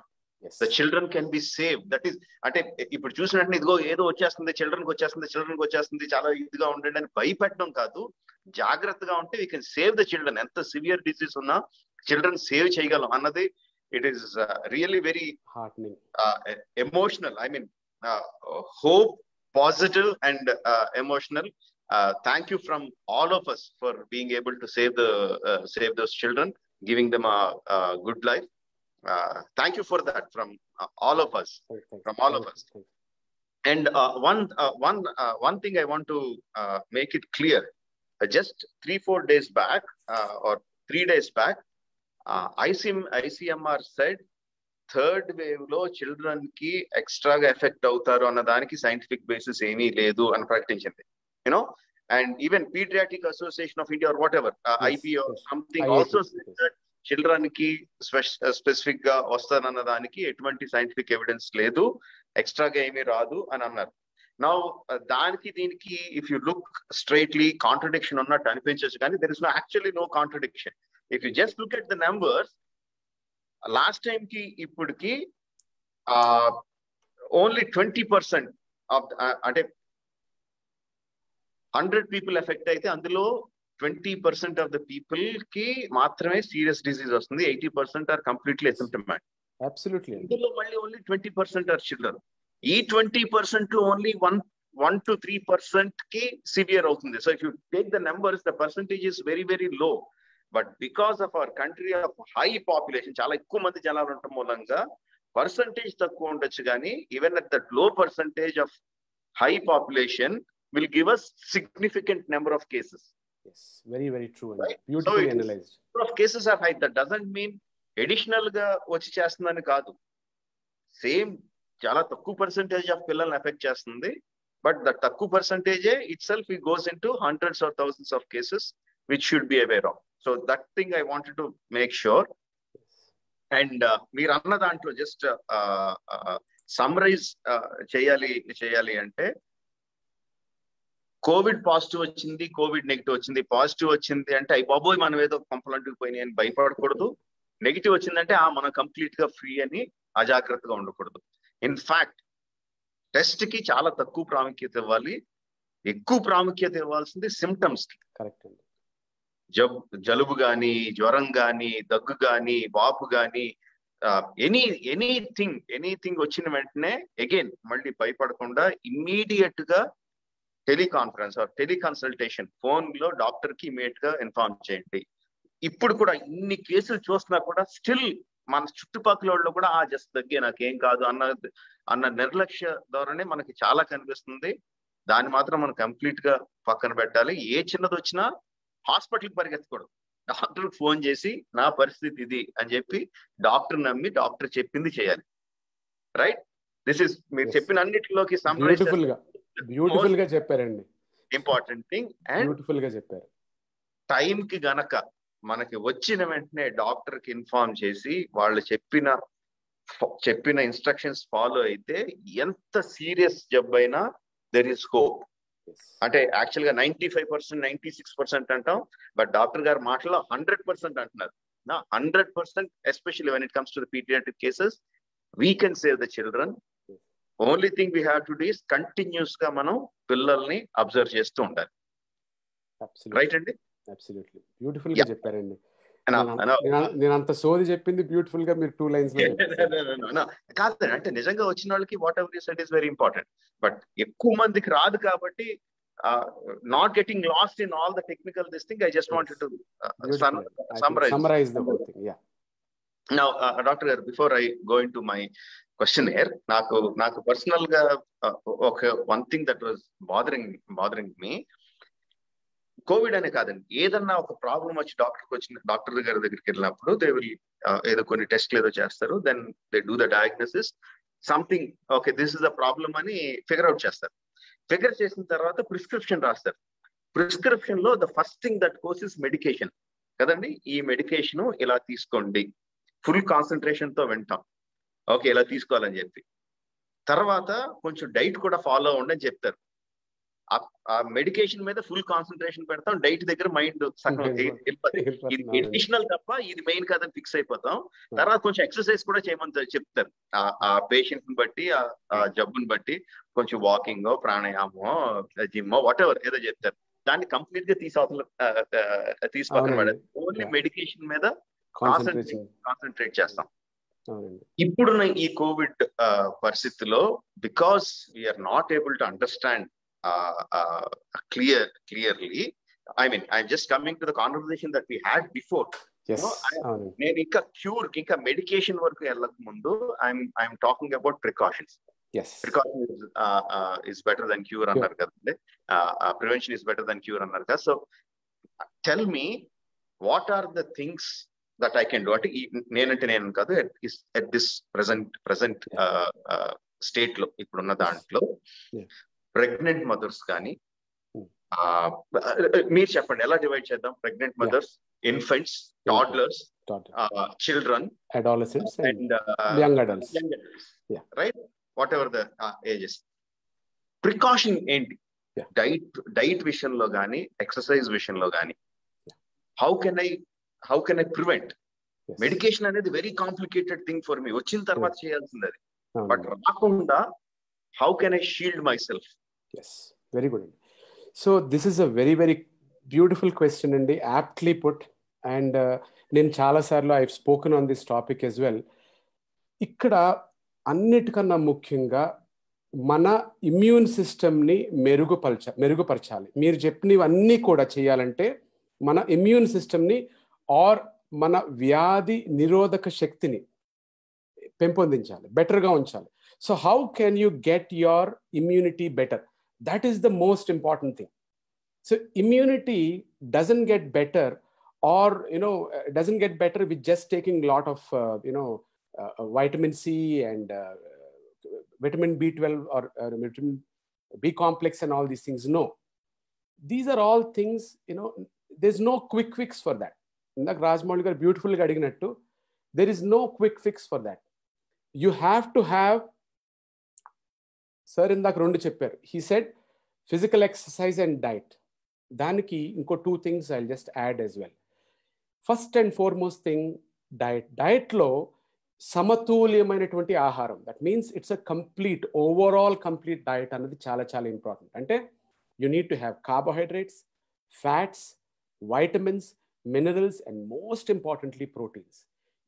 the children can be save that is అంటే ఇప్పుడు చూసినట్టు ఇదిగో ఏదో వచ్చేస్తుంది చిల్డ్రన్కి వచ్చేస్తుంది చిల్డ్రన్కి వచ్చేస్తుంది చాలా ఇదిగా ఉండండి అని భయపెట్టడం కాదు. జాగ్రత్తగా ఉంటే we can save the children ఎంత సివియర్ డిసీజ్ ఉన్నా చిల్డ్రన్ సేవ్ చేయగలం అన్నది it is really very. Emotional I mean hope positive and emotional thank you from all of us for being able to save the save those children giving them good life thank you for that from all of us Thank- thank- From all of thank- us. thank- And uh, one uh, one uh, one thing I want to uh, make it clear. Uh, just three four days back uh, or three days back, uh, ICM, ICMR said third wave లో children కి ఎక్స్ట్రాగా effect అవుతారు అన్న దానికి scientific basis ఏమీ లేదు అని ప్రకటించింది you know and even paediatric association of India what ever IPO yes. Something IAP, also yes. చిల్డ్రన్కి స్పెసిఫిక్గా వస్తానన్న దానికి ఎటువంటి సైంటిఫిక్ ఎవిడెన్స్ లేదు. ఎక్స్ట్రాగా ఏమీ రాదు అని అన్నారు. నా దానికి దీనికి if you look straightly contradiction ఉన్నట్టు అనిపించచ్చు కానీ there is no actually no contradiction if you just look at the numbers last time కి ఇప్పటికి ఓన్లీ ట్వంటీ పర్సెంట్ ఆఫ్ అంటే హండ్రెడ్ పీపుల్ ఎఫెక్ట్ అయితే అందులో ట్వంటీ పర్సెంట్ ఆఫ్ ద పీపుల్కి మాత్రమే సీరియస్ డిసీజ్ వస్తుంది. Eighty percent are completely asymptomatic. ఇందులో మళ్ళీ only twenty percent are children ఈ twenty percent only one one two three పర్సెంట్కి సివియర్ అవుతుంది. So if you take the numbers the percentage is very very low but because of our country of high population చాలా ఎక్కువ మంది జనాలు ఉండటం మూలంగా percentage తక్కువ ఉండొచ్చు కానీ even at దట్లో percentage of high population will give us significant number of cases Yes. Very, very true and Right. So beautifully is- analyzed. Of cases are high that doesn't mean ఎడిషనల్గా వచ్చి చేస్తుందని కాదు same చాలా తక్కువ percentage of పిల్లల్ని effect చేస్తుంది but the తక్కువ పర్సంటేజే itself ఈ goes in to hundreds of thousands of cases which should be aware of so that thing I wanted to make sure and మీరు అన్న దాంట్లో జస్ట్ సమ్మరైజ్ చేయాలి చేయాలి అంటే కోవిడ్ పాజిటివ్ వచ్చింది కోవిడ్ నెగిటివ్ వచ్చింది పాజిటివ్ వచ్చింది అంటే అయ్యి బాబోయ్ మనం ఏదో కంపలంటికి పోయినాయి అని భయపడకూడదు నెగిటివ్ వచ్చిందంటే ఆ మనం కంప్లీట్గా ఫ్రీ అని అజాగ్రత్తగా ఉండకూడదు ఇన్ఫాక్ట్ టెస్ట్కి చాలా తక్కువ ప్రాముఖ్యత ఇవ్వాలి ఎక్కువ ప్రాముఖ్యత ఇవ్వాల్సింది సిమ్టమ్స్కి. అండి. జబ్ జలుబు గాని జ్వరం గాని దగ్గు గాని వాపు గాని ఎనీ ఎనీథింగ్ ఎనీథింగ్ వచ్చిన వెంటనే అగైన్ మళ్ళీ భయపడకుండా ఇమ్మీడియట్గా టెలికాన్ఫరెన్స్ ఆర్ టెలికన్సల్టేషన్. ఫోన్లో డాక్టర్కి ఇమీడియట్గా ఇన్ఫార్మ్ చేయండి. ఇప్పుడు కూడా ఇన్ని కేసులు చూస్తున్నా కూడా స్టిల్ మన చుట్టుపక్కల వాళ్ళు కూడా ఆ జస్ట్ దగ్గే నాకేం కాదు అన్న అన్న నిర్లక్ష్య ధోరణి మనకి చాలా కనిపిస్తుంది. దాన్ని మాత్రం మనం కంప్లీట్గా పక్కన పెట్టాలి. ఏ చిన్నది వచ్చినా హాస్పిటల్కి పరిగెత్తకూడదు. డాక్టర్ ఫోన్ చేసి నా పరిస్థితి ఇది అని చెప్పి డాక్టర్ నమ్మి డాక్టర్ చెప్పింది చేయాలి. రైట్? దిస్ ఇస్ మీరు. చెప్పిన అన్నిటిలోకి సమ్మరైజ్ బ్యూటిఫుల్గా చెప్పారండి. ఇంపార్టెంట్ థింగ్ అండ్ బ్యూటిఫుల్గా చెప్పారు. టైం కి గనక మనకి వచ్చిన వెంటనే డాక్టర్కి ఇన్ఫార్మ్ చేసి వాళ్ళు చెప్పిన చెప్పిన ఇన్స్ట్రక్షన్స్ ఫాలో అయితే ఎంత సీరియస్ జబ్బు అయినా దెర్ ఇస్ హోప్. అంటే యాక్చువల్గా ninety five percent ninety six percent అంటాం బట్ డాక్టర్ గారు మాటలో హండ్రెడ్ పర్సెంట్ అంటున్నారు. నా hundred percent especially when it comes to the pediatric cases we can save the children only thing we have to do is కంటిన్యూస్గా మనం పిల్లల్ని observe చేస్తూ ఉండాలి. రైట్ అండి అబ్సల్యూట్లీ బ్యూటిఫుల్గా. చెప్పారండి. నేను- అంత సోది చెప్పింది బ్యూటిఫుల్గా మీరు టూ లైన్స్. కాదు అంటే నిజంగా వచ్చిన వాళ్ళకి whatever set is very important but ఎక్కువ మందికి రాదు కాబట్టి not getting lost in all the technical this thing I just wanted to summarize. Summarize the whole thing yeah నా డాక్టర్ uh, గారు before I going to my question air నాకు నాకు పర్సనల్గా uh, ఒక one thing that was bothering bothering me COVID అనే కాదండి. ఏదన్నా ఒక ప్రాబ్లం వచ్చి డాక్టర్కి వచ్చిన డాక్టర్ గారి దగ్గరికి వెళ్ళినప్పుడు దే విల్ uh, ఏదో కొన్ని టెస్ట్లు ఏదో చేస్తారు. Then they do the diagnosis something okay this is the problem అని ఫిగర్ అవుట్ చేస్తారు. ఫిగర్ చేసిన తర్వాత ప్రిస్క్రిప్షన్ రాస్తారు. ప్రిస్క్రిప్షన్లో the first thing that course is medication కదండి? ఈ మెడికేషన్ ఇలా తీసుకోండి. ఫుల్ కాన్సన్ట్రేషన్తో వింటాం. ఓకే ఇలా తీసుకోవాలని చెప్పి. తర్వాత కొంచెం డైట్ కూడా ఫాలో అవ్వండి అని చెప్తారు. ఆ మెడికేషన్ మీద ఫుల్ కాన్సన్ట్రేషన్ పెడతాం. డైట్ దగ్గర మైండ్ ఇది ఎడిషనల్ తప్ప ఇది మెయిన్ కాదని ఫిక్స్ అయిపోతాం. తర్వాత కొంచెం ఎక్సర్సైజ్ కూడా చేయమని చెప్తారు. ఆ పేషెంట్ని బట్టి ఆ జబ్బుని బట్టి కొంచెం వాకింగ్ ప్రాణాయామో జిమ్ వాట్ ఎవర్ ఏదో చెప్తారు. దాన్ని కంప్లీట్గా తీసుకోవాలి తీసుకోవాలి ఓన్లీ మెడికేషన్ మీద కాన్సన్ట్రేట్ చేస్తాం. ఇప్పుడున్న ఈ కోవిడ్ పరిస్థితిలో because we're not able to understand clear clearly I mean I'm just coming to the conversation that we had before నేను ఇంకా క్యూర్ ఇంకా మెడికేషన్ వరకు వెళ్ళక ముందు I'm I'm talking about precautions precaution is better than cure అన్నారు కదండి. Prevention is better than cure అన్నారు కదా. So tell me what are the things that I can do అంటే నేనంటే నేను కాదు ఎట్ దిస్ ప్రెసెంట్ ప్రెసెంట్ స్టేట్లో ఇప్పుడున్న దాంట్లో ప్రెగ్నెంట్ మదర్స్ కానీ మీరు చెప్పండి ఎలా డివైడ్ చేద్దాం? Pregnant mothers infants toddlers children adolescents and young adults right whatever the ages precaution ఏంటి? డైట్ డైట్ విషయంలో కానీ ఎక్సర్సైజ్ విషయంలో కానీ. How can I how can I prevent medication అనేది very complicated thing for me వచ్చిన తర్వాత చేయాల్సింది అది. బట్ రాకుండా how can I shield myself yes very good అండి so this is a very very beautiful question అండి యాప్ట్లీ పుట్ అండ్ నేను చాలాసార్లు I spoken on this topic as well ఇక్కడ అన్నిటికన్నా ముఖ్యంగా మన ఇమ్యూన్ సిస్టమ్ని మెరుగుపరచ మెరుగుపరచాలి. మీరు చెప్పినవన్నీ కూడా చేయాలంటే మన ఇమ్యూన్ సిస్టమ్ని ఆర్ మన వ్యాధి నిరోధక శక్తిని పెంపొందించాలి బెటర్గా ఉంచాలి so how can you get your immunity better that is the most important thing so immunity doesn't get better or you know doesn't get better with just taking a lot of uh, you know uh, vitamin c and uh, vitamin b12 or vitamin b complex and all these things no these are all things you know there's no quick fix for that ఇందాక రాజమౌళి గారు బ్యూటిఫుల్గా అడిగినట్టు there is no quick fix for that you have to have sir ఇందాక రెండు చెప్పారు. He said physical exercise and diet దానికి ఇంకో two things I just add as well first and foremost thing diet డైట్లో సమతుల్యమైనటువంటి ఆహారం. That means it's a complete overall complete diet అన్నది చాలా చాలా ఇంపార్టెంట్ అంటే you need to have carbohydrates fats vitamins minerals and most importantly proteins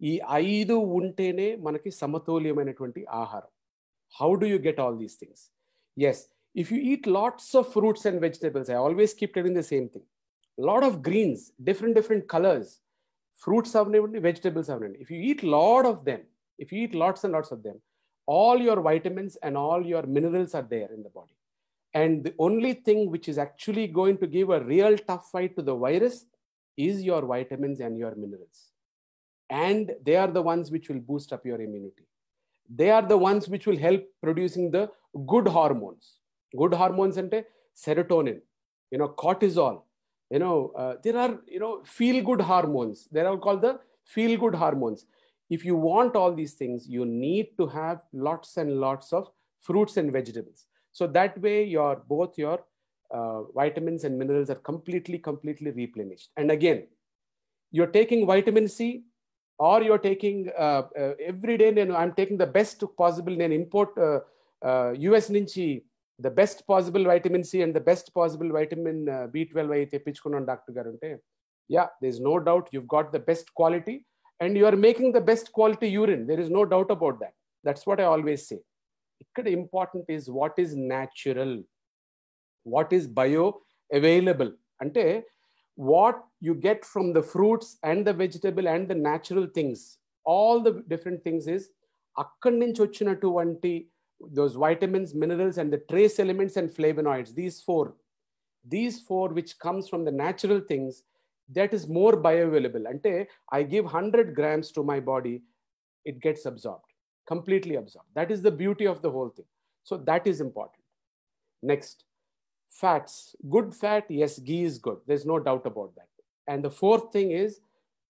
ఈ ఐదు ఉంటేనే మనకి సమతుల్యమైనటువంటి ఆహారం how do you get all these things yes if you eat lots of fruits and vegetables i always keep telling the same thing a lot of greens different different colors fruits avnavandi vegetables avnavandi if you eat lot of them if you eat lots and lots of them all your vitamins and all your minerals are there in the body and the only thing which is actually going to give a real tough fight to the virus is your vitamins and your minerals. And they are the ones which will boost up your immunity. They are the ones which will help producing the good hormones. Good hormones ante serotonin you know cortisol you know uh, there are you know feel good hormones. They are called the feel good hormones. If you want all these things you need to have lots and lots of fruits and vegetables. So that way your both your uh, vitamins and minerals are completely completely replenished and again you're taking vitamin c or you're taking uh, uh, every day నేను I'm taking the best possible నేను import US నుంచి the best possible vitamin C and the best possible vitamin B twelve అయితే తెప్పించుకున్నాను doctor గారు అంటే yeah there is no doubt you've got the best quality and you are making the best quality urine. There is no doubt about that. That's what I always say. Ikkada important is what is natural, what is bioavailable. Ante what you get from the fruits and the vegetable and the natural things, all the different things is akkadi nunchi vachinatuvanti those vitamins, minerals, and the trace elements and flavonoids, these four which comes from the natural things, that is more bioavailable. Ante I give 100 grams to my body, it gets absorbed, completely absorbed. That is the beauty of the whole thing. So that is important. Next, fats. Good fat, yes, ghee is good. There's no doubt about that. And the fourth thing is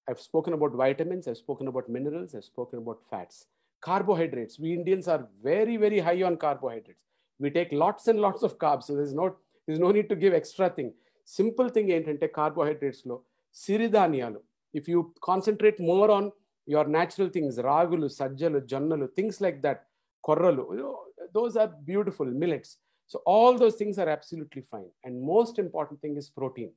I've spoken about vitamins, I've spoken about minerals, I've spoken about fats. Carbohydrates. We Indians are very, very high on carbohydrates. We take lots and lots of carbs. So there's no, there's no need to give extra thing. Simple thing ఏంటంటే కార్బోహైడ్రేట్స్లో సిరిధాన్యాలు if you concentrate more on your natural things రాగులు సజ్జలు జొన్నలు things like that కొర్రలు those are beautiful millets so all those things are absolutely fine and most important thing is protein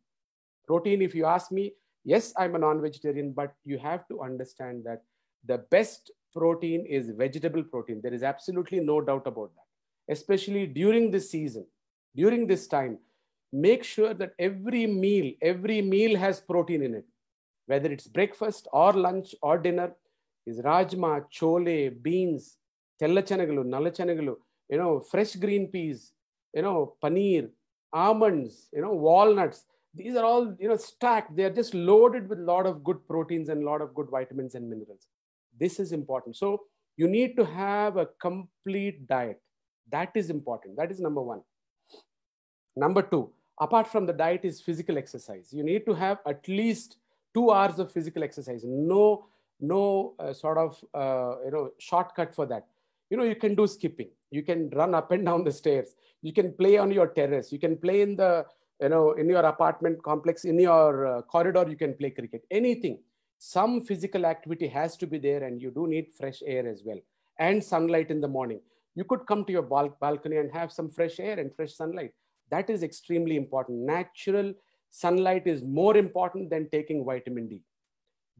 protein if you ask me yes i'm a non-vegetarian but you have to understand that the best protein is vegetable protein there is absolutely no doubt about that especially during this season during this time make sure that every meal every meal has protein in it whether it's breakfast or lunch or dinner is rajma chole beans tellachanagalu nalachanagalu you know fresh green peas you know paneer almonds you know walnuts. These are all you know stacked. They are just loaded with a lot of good proteins and a lot of good vitamins and minerals. This is important. So you need to have a complete diet. That is important. That is number one. Number two apart from the diet is physical exercise. You need to have at least two hours of physical exercise. No no uh, sort of uh, you know shortcut for that. You know you can do skipping you can run up and down the stairs. You can play on your terrace. You can play in the you know in your apartment complex in your uh, corridor you can play cricket. Anything. Some physical activity has to be there and you do need fresh air as well. And sunlight in the morning. You could come to your bal- balcony and have some fresh air and fresh sunlight. That is extremely important. Natural sunlight is more important than taking vitamin d.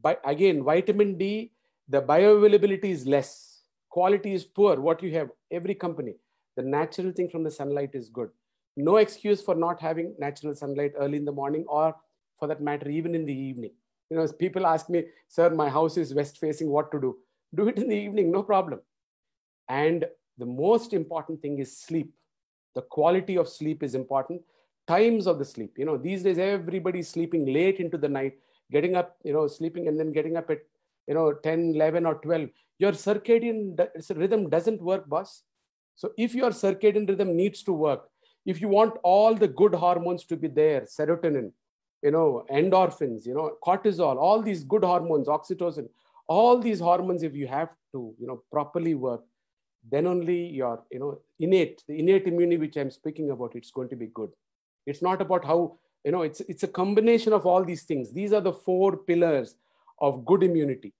But again vitamin d the bioavailability is less quality is poor what you have every company the natural thing from the sunlight is good. No excuse for not having natural sunlight early in the morning or for that matter even in the evening. You know people ask me sir my house is west facing what to do? Do it in the evening no problem. And the most important thing is sleep. The quality of sleep is important. Times of the sleep. You know these days everybody's sleeping late into the night getting up you know sleeping and then getting up at you know 10 11 or 12 your circadian rhythm doesn't work boss. So if your circadian rhythm needs to work if you want all the good hormones to be there serotonin you know endorphins you know cortisol all these good hormones oxytocin all these hormones if you have to you know properly work then only your you know innate the innate immunity which i'm speaking about it's going to be good. It's not about how you know it's it's a combination of all these things. These are the four pillars of good immunity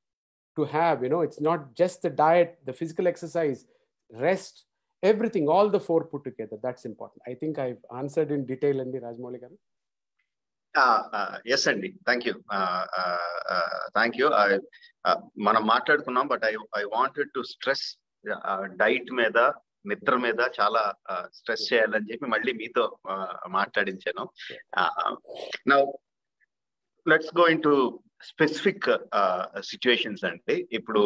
to have you know it's not just the diet the physical exercise rest everything all the four put together that's important i think i've answered in detail the rajmouli garu yes అండి thank you thank you మనం మాట్లాడుకున్నాం but I I wanted to stress diet మీద నిద్ర మీద చాలా stress చేయాలని చెప్పి మళ్ళీ మీతో మాట్లాడించాను నా let's go into specific situations అండి. ఇప్పుడు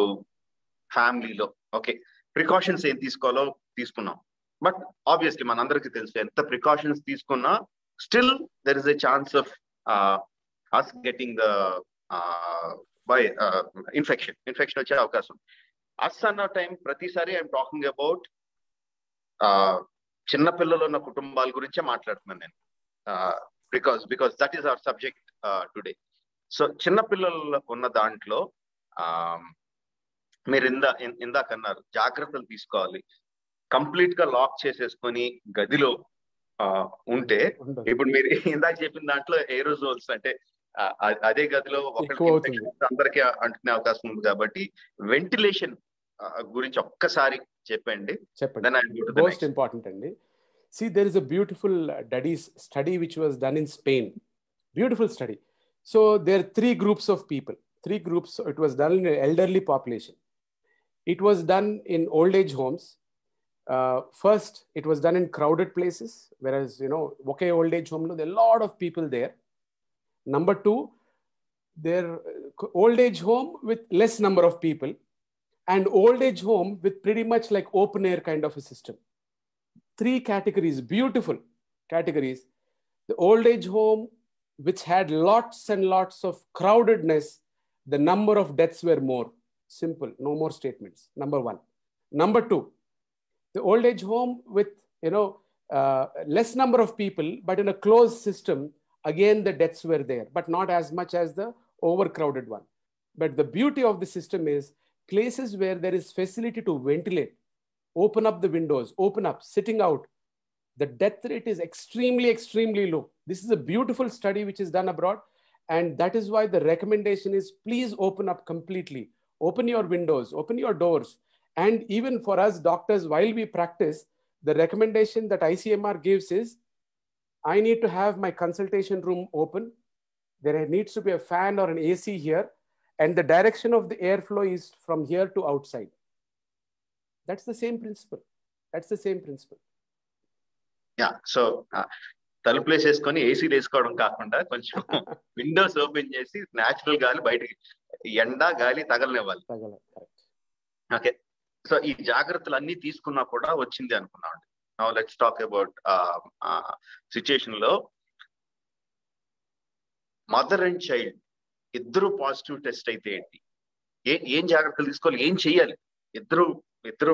ఫ్యామిలీలో ఓకే. ప్రికాషన్స్ ఏం తీసుకోవాలో తీసుకున్నాం. బట్ ఆబ్వియస్లీ మనందరికీ తెలుసు ఎంత ప్రికాషన్స్ తీసుకున్నా still there is a chance of us getting the by infection infection వచ్చే అవకాశం. అస్ అన్న టైం ప్రతిసారి ఐఎమ్ టాకింగ్ అబౌట్ చిన్న పిల్లలు ఉన్న కుటుంబాల గురించే మాట్లాడుతున్నాను నేను. Because because that is our subject today so చిన్న పిల్లలు ఉన్న దాంట్లో మీరు ఇందా ఇందాక అన్నారు జాగ్రత్తలు తీసుకోవాలి. కంప్లీట్గా లాక్ చేసేసుకొని గదిలో ఉంటే ఇప్పుడు మీరు ఇందాక చెప్పిన దాంట్లో ఏరోజోల్స్ అంటే అదే గదిలో ఒకరికి అందరికి అంటునే అవకాశం ఉంది కాబట్టి వెంటిలేషన్ గురించి ఒక్కసారి చెప్పండి. చెప్పండి. మోస్ట్ ఇంపార్టెంట్ అండి. See there is a beautiful studies study which was done in Spain Beautiful study. So there are three groups of people, three groups. It was done in elderly population. It was done in old age homes. Uh, first, it was done in crowded places, whereas, you know, okay, old age home, there are a lot of people there. Number two, their old age home with less number of people and old age home with pretty much like open air kind of a system. Three categories, beautiful categories. The old age home which had lots and lots of crowdedness the number of deaths were more simple no more statements number one number two the old age home with you know uh, less number of people but in a closed system again the deaths were there but not as much as the overcrowded one. But the beauty of the system is places where there is facility to ventilate, open up the windows, open up, sitting out. The death rate is extremely, extremely low. This is a beautiful study which is done abroad. And that is why the recommendation is please open up completely. Open your windows, open your doors. And even for us doctors, while we practice, the recommendation that ICMR gives is I need to have my consultation room open. There needs to be a fan or an AC here. And the direction of the airflow is from here to outside. That's the same principle. That's the same principle. Yeah so తలుపులు వేసేసుకొని ఏసీలు వేసుకోవడం కాకుండా కొంచెం Windows open చేసి natural గాలి బయటకి ఎండ గాలి తగలనివ్వాలి. ఓకే. సో ఈ జాగ్రత్తలు అన్ని తీసుకున్నా కూడా వచ్చింది అనుకున్నాం నౌ లెట్స్ టాక్ అబౌట్ సిచ్యుయేషన్లో మదర్ అండ్ చైల్డ్ ఇద్దరు పాజిటివ్ టెస్ట్ అయితే ఏంటి? ఏ ఏం జాగ్రత్తలు తీసుకోవాలి? ఏం చెయ్యాలి? ఇద్దరు ఇద్దరు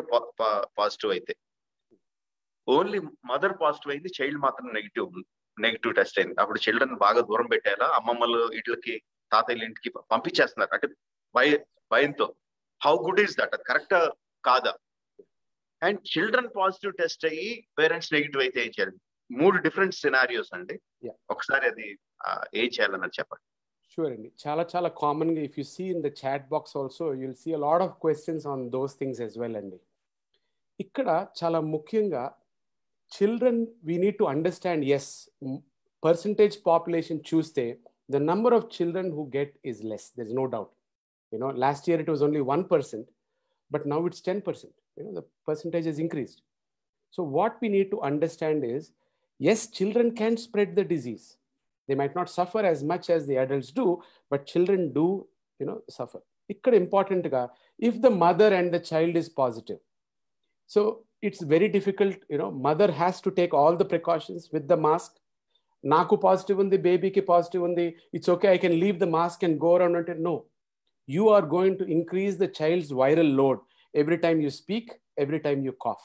పాజిటివ్ అయితే. ఓన్లీ మదర్ పాజిటివ్ అయింది చైల్డ్ మాత్రం నెగిటివ్ నెగిటివ్ టెస్ట్ అయింది. అప్పుడు చిల్డ్రన్ బాగా దూరం పెట్టేలా అమ్మమ్మలు ఇళ్ళకి తాతయ్యల ఇంటికి పంపించేస్తున్నారు. అంటే భయ భయంతో. హౌ గుడ్ ఈస్ దట్ అది కరెక్ట్ కాదా? అండ్ చిల్డ్రన్ పాజిటివ్ టెస్ట్ అయ్యి పేరెంట్స్ నెగిటివ్ అయితే ఏం చేయాలి? మూడు డిఫరెంట్ సినారియోస్ అండి. ఒకసారి అది ఏం చేయాలన్నది చెప్పండి. షూర్ అండి. చాలా చాలా కామన్గా if you see in the chat box also you'll see a lot of questions on those things as well అండి. ఇక్కడ చాలా ముఖ్యంగా children we need to understand yes percentage population చూస్తే the number of children who get is less there's no doubt you know last year it was only 1% but now it's 10% you know the percentage has increased so what we need to understand is yes children can spread the disease they might not suffer as much as the adults do but children do you know suffer ఇక్కడ ఇంపార్టెంట్గా if the mother and the child is positive so it's very difficult. You know, mother has to take all the precautions with the mask. Naku positive on the baby ki positive on the. It's okay. I can leave the mask and go around and no. You are going to increase the child's viral load every time you speak, every time you cough.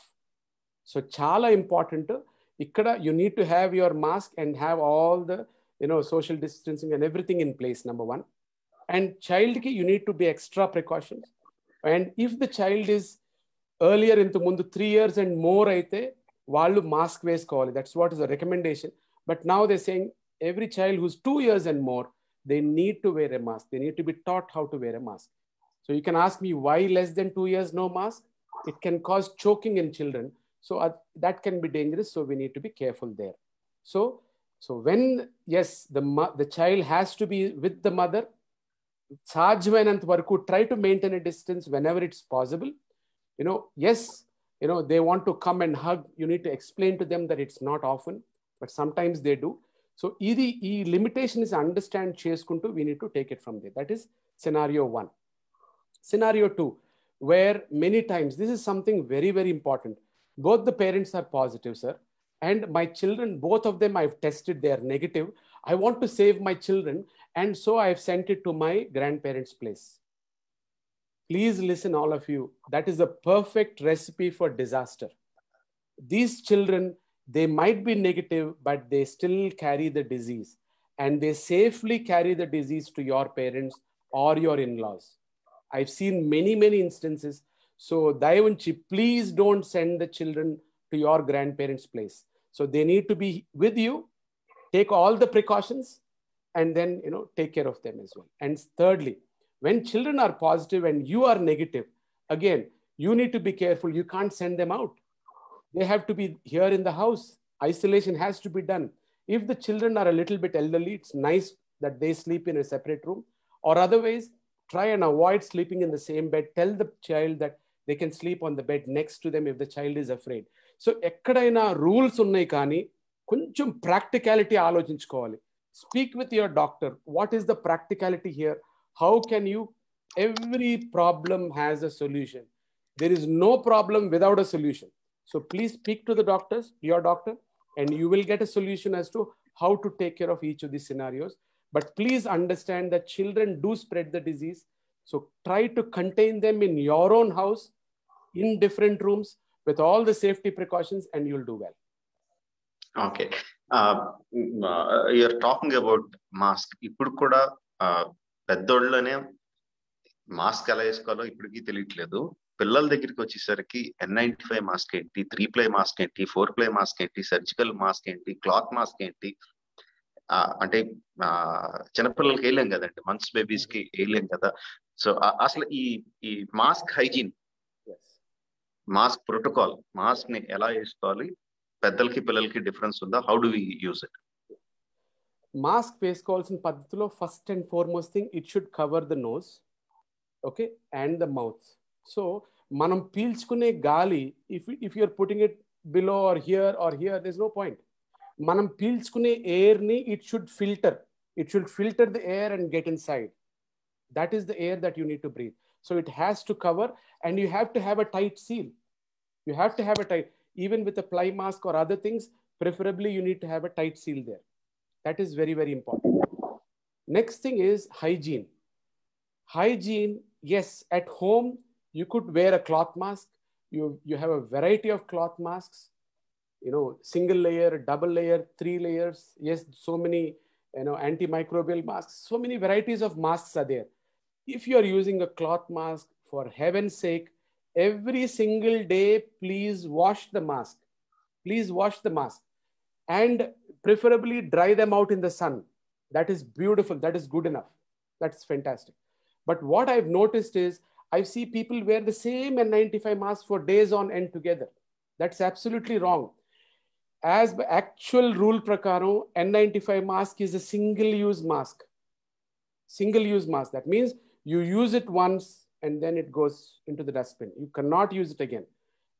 So chala important. You need to have your mask and have all the you know social distancing and everything in place. Number one, and child ki you need to be extra precautions. And if the child is earlier ఇంత ముందు three years and more అయితే వాళ్ళు mask వేసుకోవాలి that's what is the recommendation But now they're saying every child who's two years and more, they need to wear a mask. They need to be taught how to wear a mask. So you can ask me why less than two years, no mask? It can cause choking in children. So uh, that can be dangerous. So we need to be careful there. So, so when, yes, the, the child has to be with the mother, సాధ్యమైనంత వరకు try to maintain a distance whenever it's possible. You know, yes, you know, they want to come and hug. You need to explain to them that it's not often. But some times they do so ఇది ఈ limitation is understand చేసుకుంటూ we need to take it from they that is scenario one scenario two where many times this is something very very important both the parents are positive sir and my children both of them I tested they are negative I want to save my children and so I have cent it to my grand parents place Please listen, all of you. That is a perfect recipe for disaster. These children, they might be negative, but they still carry the disease. And they safely carry the disease to your parents or your in laws. I've seen many, many instances. So, Daivanchi, please don't send the children to your grandparents' place. So, they need to be with you. Take all the precautions and then, you know, take care of them as well. And thirdly, when children are positive and you are negative, again, you need to be careful. You can't send them out they have to be here in the house. Isolation has to be done. If the children are a little bit elderly, it's nice that they sleep in a separate room. Or otherwise, try and avoid sleeping in the same bed. Tell the child that they can sleep on the bed next to them if the child is afraid. సో ఎక్కడైనా rules ఉన్నాయి కానీ కొంచెం practicality ఆలోచించుకోవాలి speak with your doctor what is the practicality here how can you every problem has a solution there is no problem without a solution So please speak to the doctors, your doctor, and you will get a solution as to how to take care of each of these scenarios. But please understand that children do spread the disease. So try to contain them in your own house, in different rooms, with all the safety precautions, and you'll do well. Okay. Uh, uh, you're talking about mask. ఇప్పుడు కూడా పెద్దోళ్ళనే mask ఎలా వేసుకోవాలో ఇప్పటికీ తెలియట్లేదు. పిల్లల దగ్గరికి వచ్చేసరికి N ninety five mask ఏంటి? త్రీ ప్లే మాస్క్ ఏంటి? ఫోర్ ప్లే మాస్క్ ఏంటి? సర్జికల్ మాస్క్ ఏంటి? క్లాత్ మాస్క్ ఏంటి? అంటే చిన్నపిల్లలకి వేయలేం కదండి? మంత్స్ బేబీస్కి వేయలేం కదా? సో అసలు ఈ ఈ మాస్క్ హైజీన్. మాస్క్ ప్రోటోకాల్ మాస్క్ని ఎలా వేసుకోవాలి? పెద్దలకి పిల్లలకి డిఫరెన్స్ ఉందా? How do we use it mask వేసుకోవాల్సిన పద్ధతిలో first and foremost thing it should cover the nose okay and the mouth so మనం పీల్చుకునే గాలి if if you're putting it below are here are here this no point మనం పీల్చుకునే ఎయిర్ని it should filter it should filter the air and get in side that is the air that you need to breathe so it has to cover and you have to have a tight seal you have to have a tight even with a ply mask or other things preferably you need to have a tight seal there that is very very important. Next thing is hygiene. Hygiene yes at home you could wear a cloth mask. You you have a variety of cloth masks you know single layer double layer three layers. Yes so many you know antimicrobial masks. So many varieties of masks are there. If you are using a cloth mask for heaven's sake every single day please wash the mask. Please wash the mask and preferably dry them out in the sun. That is beautiful. That is good enough. That's fantastic. But what i've noticed is i see people wear the same n95 mask for days on end together. That's absolutely wrong. As by actual rule prakaro, n95 mask is a single use mask. Single use mask. That means you use it once and then it goes into the dustbin. You cannot use it again.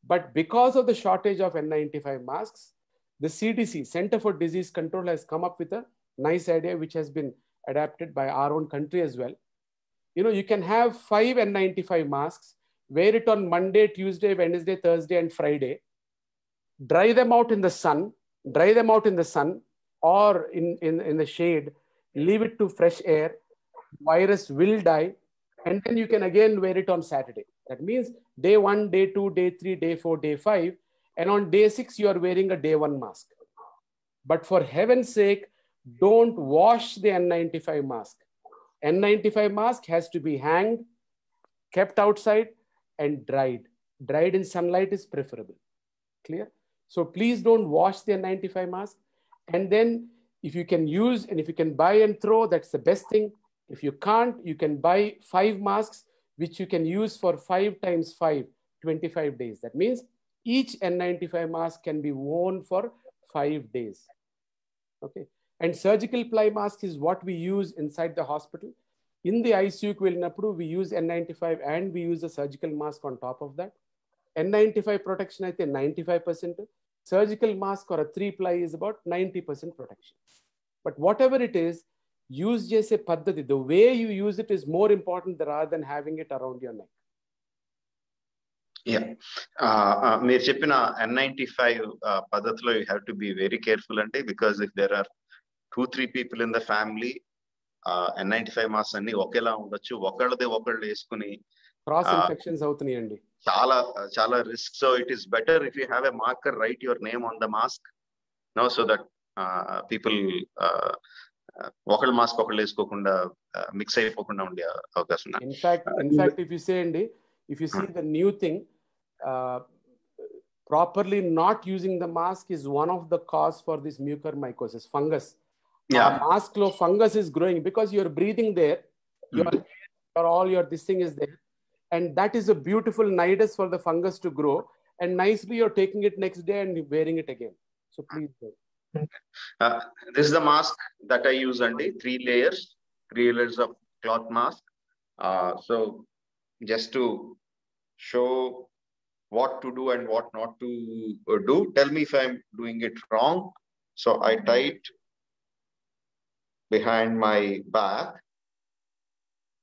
But because of the shortage of N95 masks, the CDC, Center for Disease Control, has come up with a nice idea which has been adapted by our own country as well. You know, you can have five N95 masks, wear it on Monday, Tuesday, Wednesday, Thursday, and Friday, dry them out in the sun, dry them out in the sun or in, in, in the shade, leave it to fresh air. Virus will die and then you can again wear it on Saturday. That means day one, day two, day three, day four, day five, and on day six, you are wearing a day one mask. But for heaven's sake, don't wash the N95 mask. N95 mask has to be hanged, kept outside, and dried. Dried in sunlight is preferable. Clear? So please don't wash the N95 mask. And then if you can use and if you can buy and throw, that's the best thing. If you can't, you can buy five masks, which you can use for five times five, 25 days. That means each N95 mask can be worn for five days. Okay. And surgical ply mask is what we use inside the hospital. In the ICU Kualinapuru, we use N95 and we use a surgical mask on top of that. N95 protection, I think 95%. Surgical mask or a three ply is about 90% protection. But whatever it is, use just a paddhati. The way you use it is more important rather than having it around your neck. మీరు చెప్పిన N ninety five పద్ధతిలో you have to be very careful అంటే because if there are two three people in the family N ninety five mask అన్ని ఒకేలా ఉండొచ్చు. ఒకళ్ళదే ఒకళ్ళు వేసుకుని cross Ah. Infections అవుతున్నాయండి చాలా చాలా risk so it is better if you have a marker write your name on the mask no so that people ఒకళ్ళ మాస్క్ ఒకళ్ళు వేసుకోకుండా మిక్స్ అయిపోకుండా ఉండే అవకాశం in fact in fact if you say అండి if you see the new thing Uh, properly not using the mask is one of the cause for this mucormycosis fungus. Yeah. Uh, mask low fungus is growing because you're breathing there. Your, mm. all your this thing is there, and that is a beautiful nidus for the fungus to grow. And nicely, you're taking it next day and wearing it again. So please. Uh, this is the mask that I use, Andy. Three layers, three layers of cloth mask. Uh, so just to show what to do and what not to uh, do. Tell me if I'm doing it wrong. So I mm-hmm. tied behind my back.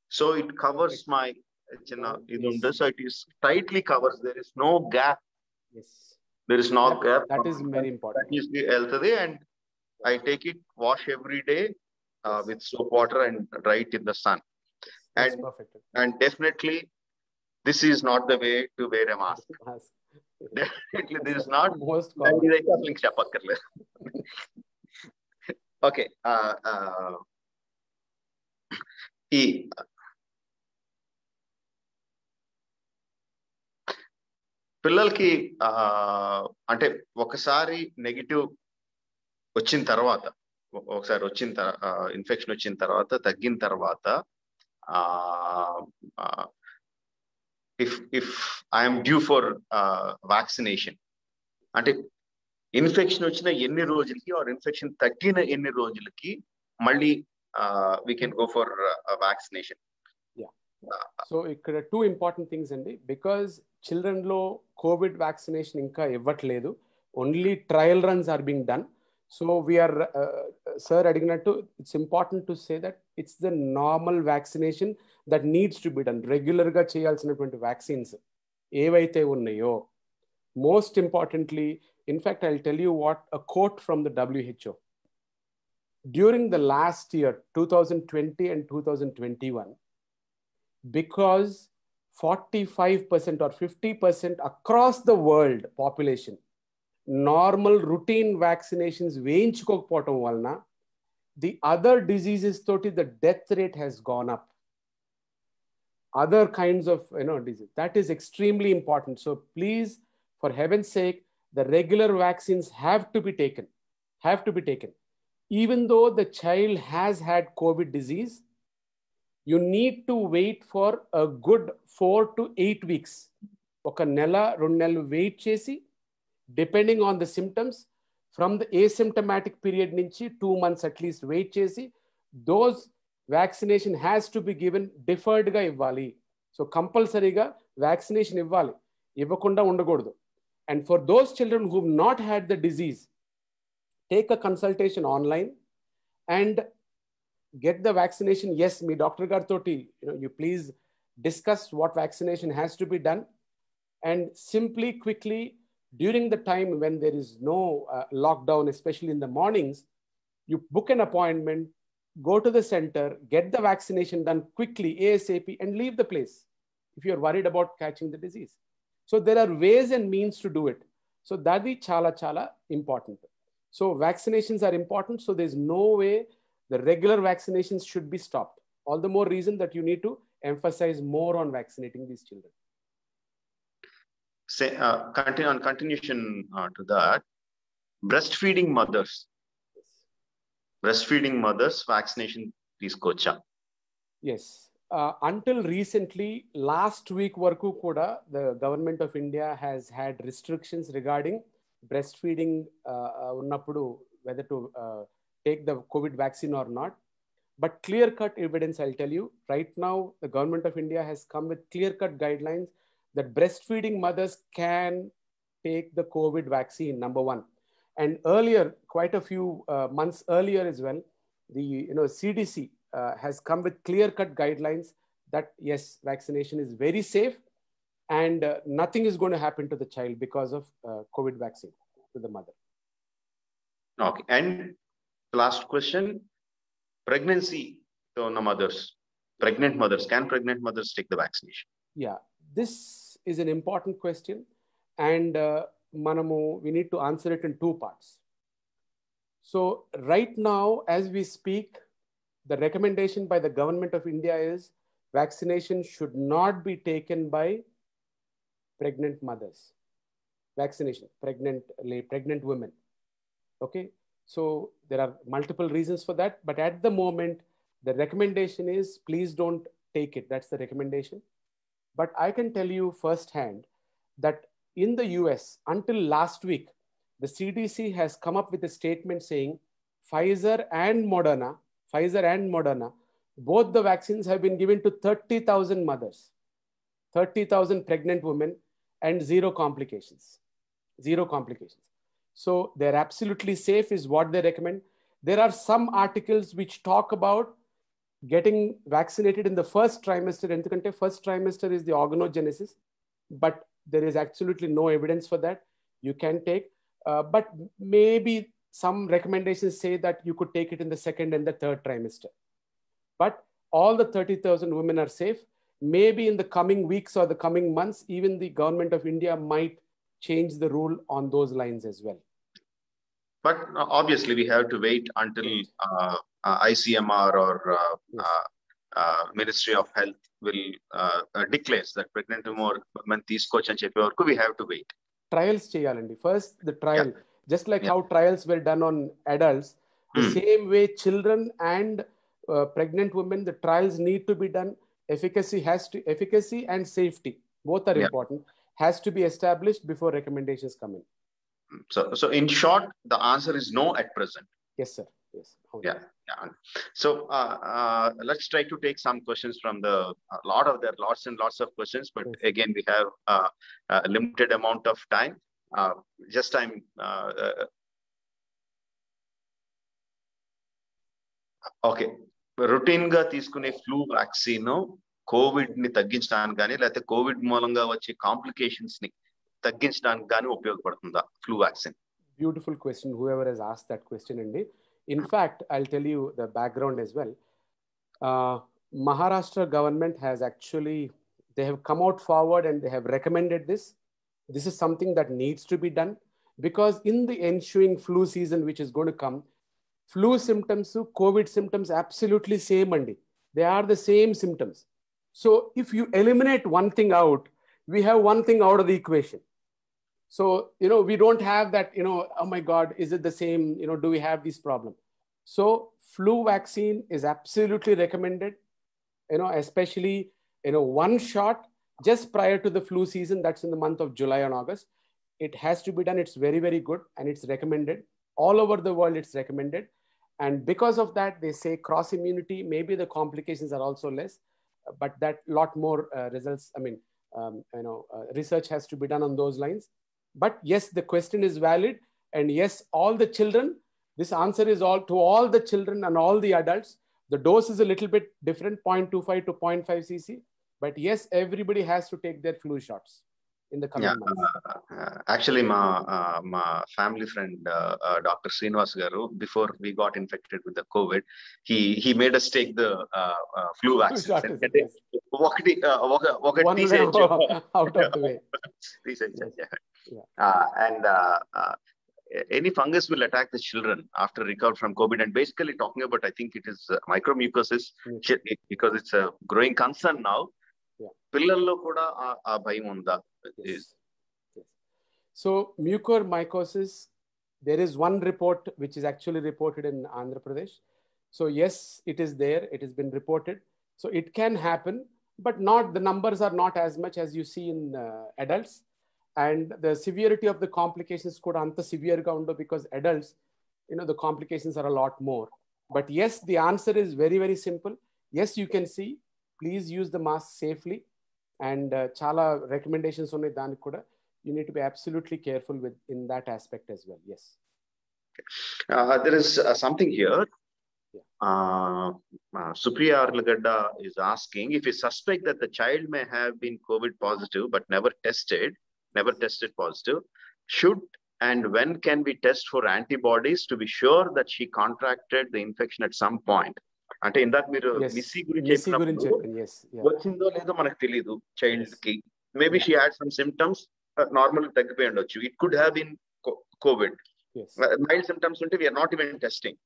So it covers my so it is tightly covers. There is no gap. Yes. There is no that, gap. That is very important. That is the and I take it, wash every day uh, with soap water and dry it in the sun. And, perfect. and definitely this is not the way to wear a mask. Definitely, this is not most common. okay. Uh, uh, he, పిల్లలకి అంటే ఒకసారి negative వచ్చిన తర్వాత ఒకసారి వచ్చిన infection వచ్చిన తర్వాత తగ్గిన తర్వాత if if I'm due for vaccination అంటే ఇన్ఫెక్షన్ వచ్చిన ఎన్ని రోజులకి ఆర్ ఇన్ఫెక్షన్ తగ్గిన ఎన్ని రోజులకి మళ్ళీ we can go for vaccination so ఇక్కడ టూ ఇంపార్టెంట్ థింగ్స్ అండి. బికాజ్ చిల్డ్రన్లో కోవిడ్ వ్యాక్సినేషన్ ఇంకా ఇవ్వట్లేదు. Only trial runs are being done so we're sir అడిగినట్టు it's important to say that it's the normal vaccination that needs to be done రెగ్యులర్గా చేయాల్సినటువంటి vaccines ఏవైతే ఉన్నాయో most importantly in fact I tell you what a quote from the WHO during the last year two thousand twenty and two thousand twenty one because 45% or 50% across the world population normal routine vaccinations వేయించుకోకపోవటం వలన the other diseases తోటి the death rate has gone up other kinds of you know disease that is extremely important so please for haven sake the regular vaccines have to be taken have to be taken even though the child has had Covid disease you need to wait for a good four to eight weeks ఒక నెల రెండు నెలలు wait చేసి depending on the symptoms from the asymptomatic period నుంచి two months at least wait చేసి those vaccination has to be given డిఫర్డ్గా ఇవ్వాలి so కంపల్సరీగా వ్యాక్సినేషన్ ఇవ్వాలి ఇవ్వకుండా ఉండకూడదు and for those children who not had the disease take a consultation online and get the vaccination yes me dr gartoti you know you please discuss what vaccination has to be done and simply quickly during the time when there is no uh, lockdown especially in the mornings you book an appointment go to the center get the vaccination done quickly asap and leave the place if you're worried about catching the disease so there are ways and means to do it so that is chala chala important so vaccinations are important so there's no way the regular vaccinations should be stopped. All the more reason that you need to emphasize more on vaccinating these children. Say, uh, continue on continuation uh, to that, breastfeeding mothers, breastfeeding mothers vaccination please coach yes uh, until recently, last week worku Koda, the government of India has had restrictions regarding breastfeeding uh, uh whether to uh, take the COVID vaccine or not. But clear cut evidence, I'll tell you, right now, the government of India has come with clear cut guidelines that breastfeeding mothers can take the COVID vaccine, number one. And earlier, quite a few uh, months earlier as well, the you know, CDC uh, has come with clear cut guidelines that yes, vaccination is very safe and uh, nothing is going to happen to the child because of uh, COVID vaccine to the mother. Okay. And last question pregnancy so no mothers pregnant mothers can pregnant mothers take the vaccination Yeah, this is an important question, and Manamu, we need to answer it in two parts. So, right now, as we speak, the recommendation by the government of India is vaccination should not be taken by pregnant mothers. Vaccination, pregnant, pregnant women. Okay, so there are multiple reasons for that, but at the moment, the recommendation is please don't take it. That's the recommendation. But I can tell you firsthand that in the US until last week, the CDC has come up with a statement saying Pfizer and Moderna, Pfizer and Moderna, both the vaccines have been given to 30,000 mothers, 30,000 pregnant women, and zero complications. Zero complications. So they're absolutely safe, is what they recommend. There are some articles which talk about getting vaccinated in the first trimester. Enthukante, first trimester is the organogenesis, but there is absolutely no evidence for that. You can take, uh, but maybe some recommendations say that you could take it in the second and the third trimester. But all the 30,000 women are safe. Maybe in the coming weeks or the coming months, even the government of India might change the rule on those lines as well. but uh, obviously we have to wait until uh, uh, icmr or uh, Yes. uh, uh, Ministry of Health will uh, uh, declares that pregnant women తీసుకోవచ్చు అని చెప్పే వరకు we have to wait. Trials చేయాలండి first the trial just like how trials well done on adults the same way children and pregnant women the trials need to be done efficacy has to efficacy and safety both are Yeah. important has to be established before recommendations come in So, so in short, the answer is no at present. yes sir yes అవును. Yeah. Yeah. So uh, uh, let's try to take some questions from the a lot of there lots and lots of questions, but Yes. again we have uh, a limited amount of time. Uh, just I'm uh, uh, okay. Routine గా తీసుకునే flu vaccine Covid ని తగ్గించడానికి కానీ లేకపోతే Covid మూలంగా వచ్చే complications ని తగ్గించడానికి కానీ ఉపయోగపడుతుందా flu vaccine beautiful question whoever has asked that question andy in fact i'll tell you the background as well. Uh, maharashtra government has actually they have come out forward and they have recommended this. This is something that needs to be done because in the ensuing flu season which is going to come flu symptoms to covid symptoms absolutely same andy. They are the same symptoms. So if you eliminate one thing out we have one thing out of the equation so you know we don't have that you know oh my god is it the same? You know do we have this problem? So flu vaccine is absolutely recommended you know especially you know one shot just prior to the flu season that's in the month of july and august. It has to be done. It's very very good and it's recommended. All over the world it's recommended. And because of that they say cross immunity maybe the complications are also less but that lot more uh, results i mean um, you know uh, research has to be done on those lines but yes the question is valid. And yes all the children this answer is all to all the children and all the adults. The dose is a little bit different 0.25 to 0.5 cc. But yes everybody has to take their flu shots in the coming yeah. months? Uh, actually, my, uh, my family friend, uh, uh Dr. Srinivas Garu, before we got infected with the COVID, he, he made us take the uh, uh, flu vaccine. and it, uh, walk, walk One out of the way. yeah. yeah. and any fungus will attack the children after recovery from COVID. And basically, talking about, I think it is uh, micromucosis because it's a growing concern now. పిల్లల్లో కూడా ఆ- ఆ భయం ఉందా Yes. Yes. So mucormycosis, there is one report which is actually reported in Andhra Pradesh. So yes, it is there. It has been reported. So it can happen, but not the numbers are not as much as you see in uh, adults. And the severity of the complications could anta severe ga undu because adults, you know, the complications are a lot more. But yes, the answer is very, very simple. Yes, you can see. Please use the mask safely. And చాలా recommendations ఉన్నాయి దానికి కూడా you need be absolutely careful with in that aspect as well yes Uh, there is uh, something here. Yeah. Uh, uh, Supriya Arlagadda is asking if you suspect that the child may have been COVID positive but never tested, never tested positive, should and when can we test for antibodies to be sure that she contracted the infection at some point? అంటే ఇందాక మీరు. Missy గురించి వచ్చిందో లేదో మనకు తెలియదు child. కి maybe she had some symptoms normal తగ్గిపోయి ఉండొచ్చు. It could have been COVID mild symptoms ఉంటే we're not even testing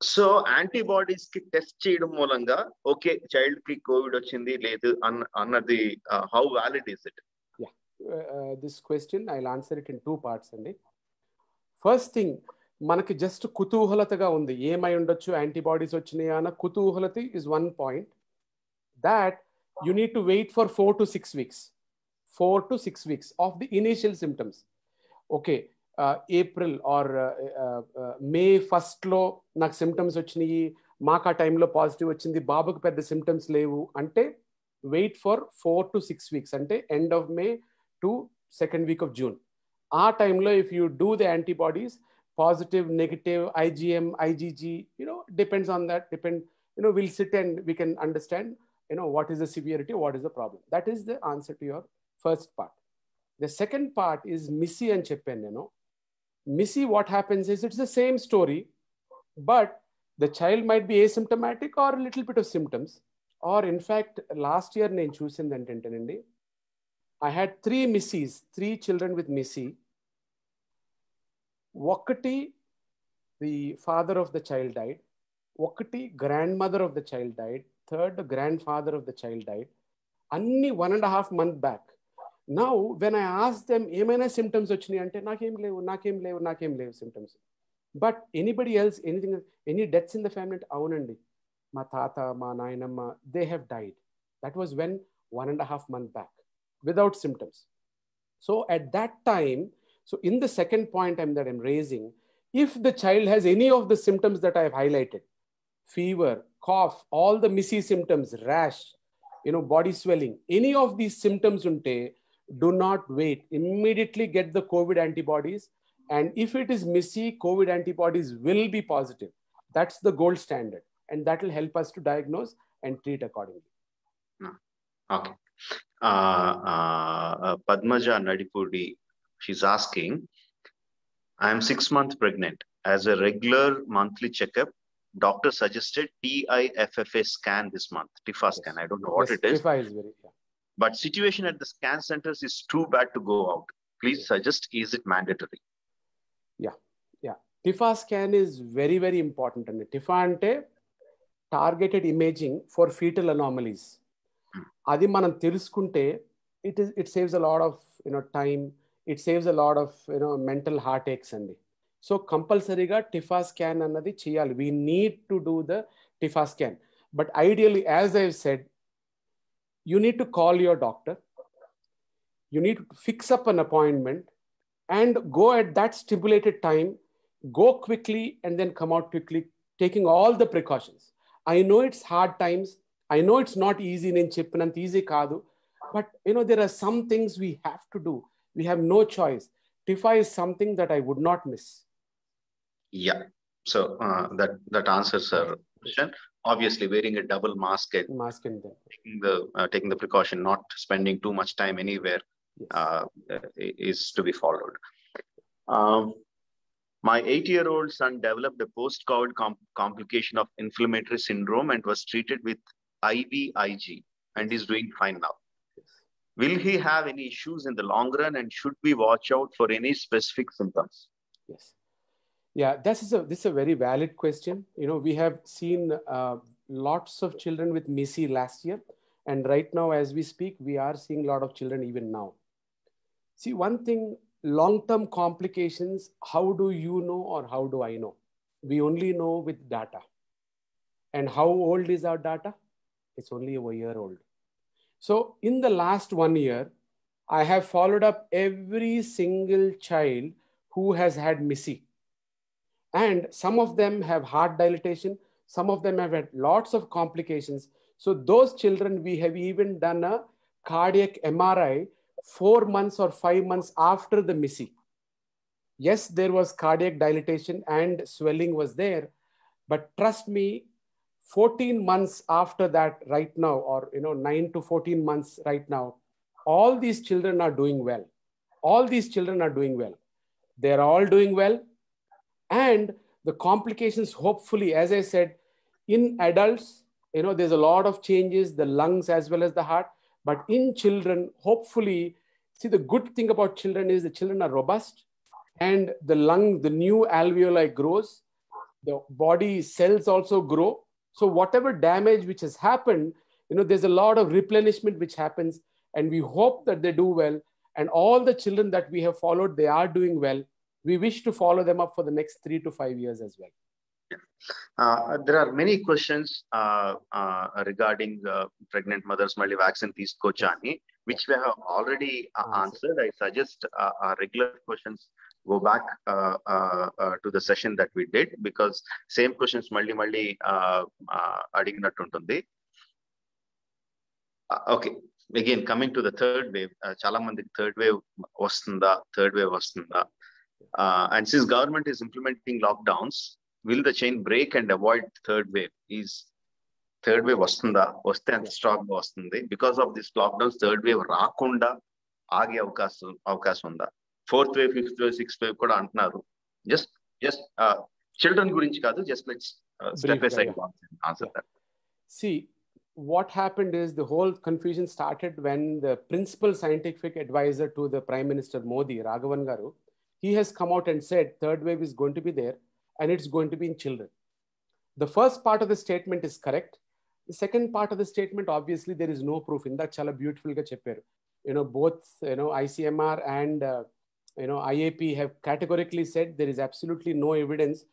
so యాంటీబాడీస్కి test చేయడం మూలంగా ఓకే చైల్డ్కి కోవిడ్ వచ్చింది లేదు అన్న అన్నది how valid is it this question I answer it in two parts అండి. ఫస్ట్ థింగ్ మనకి జస్ట్ కుతూహలతగా ఉంది. ఏమై ఉండొచ్చు? యాంటీబాడీస్ వచ్చినాయా అన్న కుతూహలత is one point that you need to wait for four to six weeks four to six weeks of the initial symptoms okay April or May ఫస్ట్లో నాకు సిమ్టమ్స్ వచ్చినాయి. మాకు ఆ టైంలో పాజిటివ్ వచ్చింది. బాబుకి పెద్ద సిమ్టమ్స్ లేవు. అంటే wait for four to six weeks అంటే end of May to second week of June ఆ టైంలో if you do the antibodies positive, negative, IgM, IgG, you know, depends on that, depend, you know, we'll sit and we can understand, you know, what is the severity, what is the problem. That is the answer to your first part. The second part is MIS-C and Chepen, you know. MIS-C, what happens is it's the same story, but the child might be asymptomatic or a little bit of symptoms. Or in fact, last year నేను చూసింది ఏంటంటేనండి I had three missies, three children with MIS-C. ఒకటి the father of the child died ఒకటి grandmother of the child died third grandfather of the child died అన్ని one and half month back now when I ask them ఏమైనా symptoms వచ్చినాయి? అంటే నాకేం లేవు నాకేం లేవు నాకేం లేవు symptoms but anybody else anything any deaths in the family అవునండి మా తాత మా నాయనమ్మ they have died that was when one and half month back without symptoms so at that time so in the second point I'm, that I'm raising, if the child has any of the symptoms that I've highlighted, fever, cough, all the MIS-C symptoms, rash, you know, body swelling, any of these symptoms unte, do not wait. Immediately get the COVID antibodies. And if it is MIS-C, COVID antibodies will be positive. That's the gold standard. And that will help us to diagnose and treat accordingly. Okay. Uh, uh, Padmaja Nadipudi, she's asking I'm six months pregnant. As a regular monthly checkup, doctor suggested TIFFA scan this month, TIFFA yes. scan. I don't know what yes, it is. TIFFA is very, yeah. But situation at the scan centers is too bad to go out. Please yes. suggest, is it mandatory? Yeah, yeah. TIFFA scan is very, very important. And TIFFA ante targeted imaging for fetal anomalies hmm. అది మనం it is it saves a lot of you know time. It saves a lot of you know mental heartaches అండి so కంపల్సరీగా TIFFA scan అన్నది చేయాలి we need to do the TIFFA scan but ideally as I said you need to call your doctor you need to fix up an appointment and go at that stipulated time go quickly and then come out quickly taking all the precautions i know it's hard times i know it's not easy నేను చెప్పినంత easy కాదు but you know there are some things we have to do we have no choice tiffa is something that i would not miss Yeah. So uh, that that answers her question. Obviously, wearing a double mask and mask and taking the uh, taking the precaution, not spending too much time anywhere, yes. uh, is to be followed. Um, my eight-year-old son developed a post-COVID com- complication of inflammatory syndrome and was treated with IVIG and is doing fine now. Will he have any issues in the long run, and should we watch out for any specific symptoms? Yes. Yeah, this is a this is a very valid question. You know, we have seen uh, lots of children with MIS-C last year, and right now, as we speak, we are seeing a lot of children even now. See, one thing: long-term complications. How do you know, or how do I know? We only know with data. And how old is our data? It's only a year old. So, in the last one year, I have followed up every single child who has had MIS-C and some of them have heart dilatation some of them have had lots of complications. So those children we have even done a cardiac mri 4 months or 5 months after the MIS-C yes there was cardiac dilatation and swelling was there but trust me 14 months after that right now or you know 9 to 14 months right now all these children are doing well. All these children are doing well. They're all doing well. And the complications hopefully as i said in adults you know there's a lot of changes the lungs as well as the heart. But in children hopefully see the good thing about children is the children are robust and the lung the new alveoli grows. The body cells also grow so whatever damage which has happened, you know, there's a lot of replenishment which happens and we hope that they do well. And all the children that we have followed, they are doing well. We wish to follow them up for the next three to five years as well. Uh, there are many questions uh, uh, regarding pregnant mothers multi vaccine feast Kochani, which we have already uh, answered. I suggest uh, uh, regular questions go back uh, uh, uh, to the session that we did because same questions మళ్ళీ మళ్ళీ uh, uh, అడిగినట్టు ఉంటుంది. Okay again coming to the third wave చాలా మందికి third wave వస్తుందా? Third wave వస్తుందా? And since government is implementing lockdowns will the chain break and avoid third wave is third wave వస్తుందా? వస్తే అంత స్ట్రాంగ్గా వస్తుంది. Because of this lockdowns third wave రాకుండా ఆగే అవకాశం అవకాశం ఉందా? Fourth wave fifth wave sixth wave కూడా అంటున్నారు జస్ట్ జస్ట్ చిల్డ్రన్ గురించి కాదు just let's step side. Answer that what happened is the whole confusion started when the principal scientific advisor to the Prime Minister Modi, Raghavan Garu, he has come out and said third wave is going to be there and it's going to be in children. the first part of the statement is correct the second part of the statement obviously there is no proof in that chala beautiful ga chepparu you know both you know icmr and uh, you know iap have categorically said there is absolutely no evidence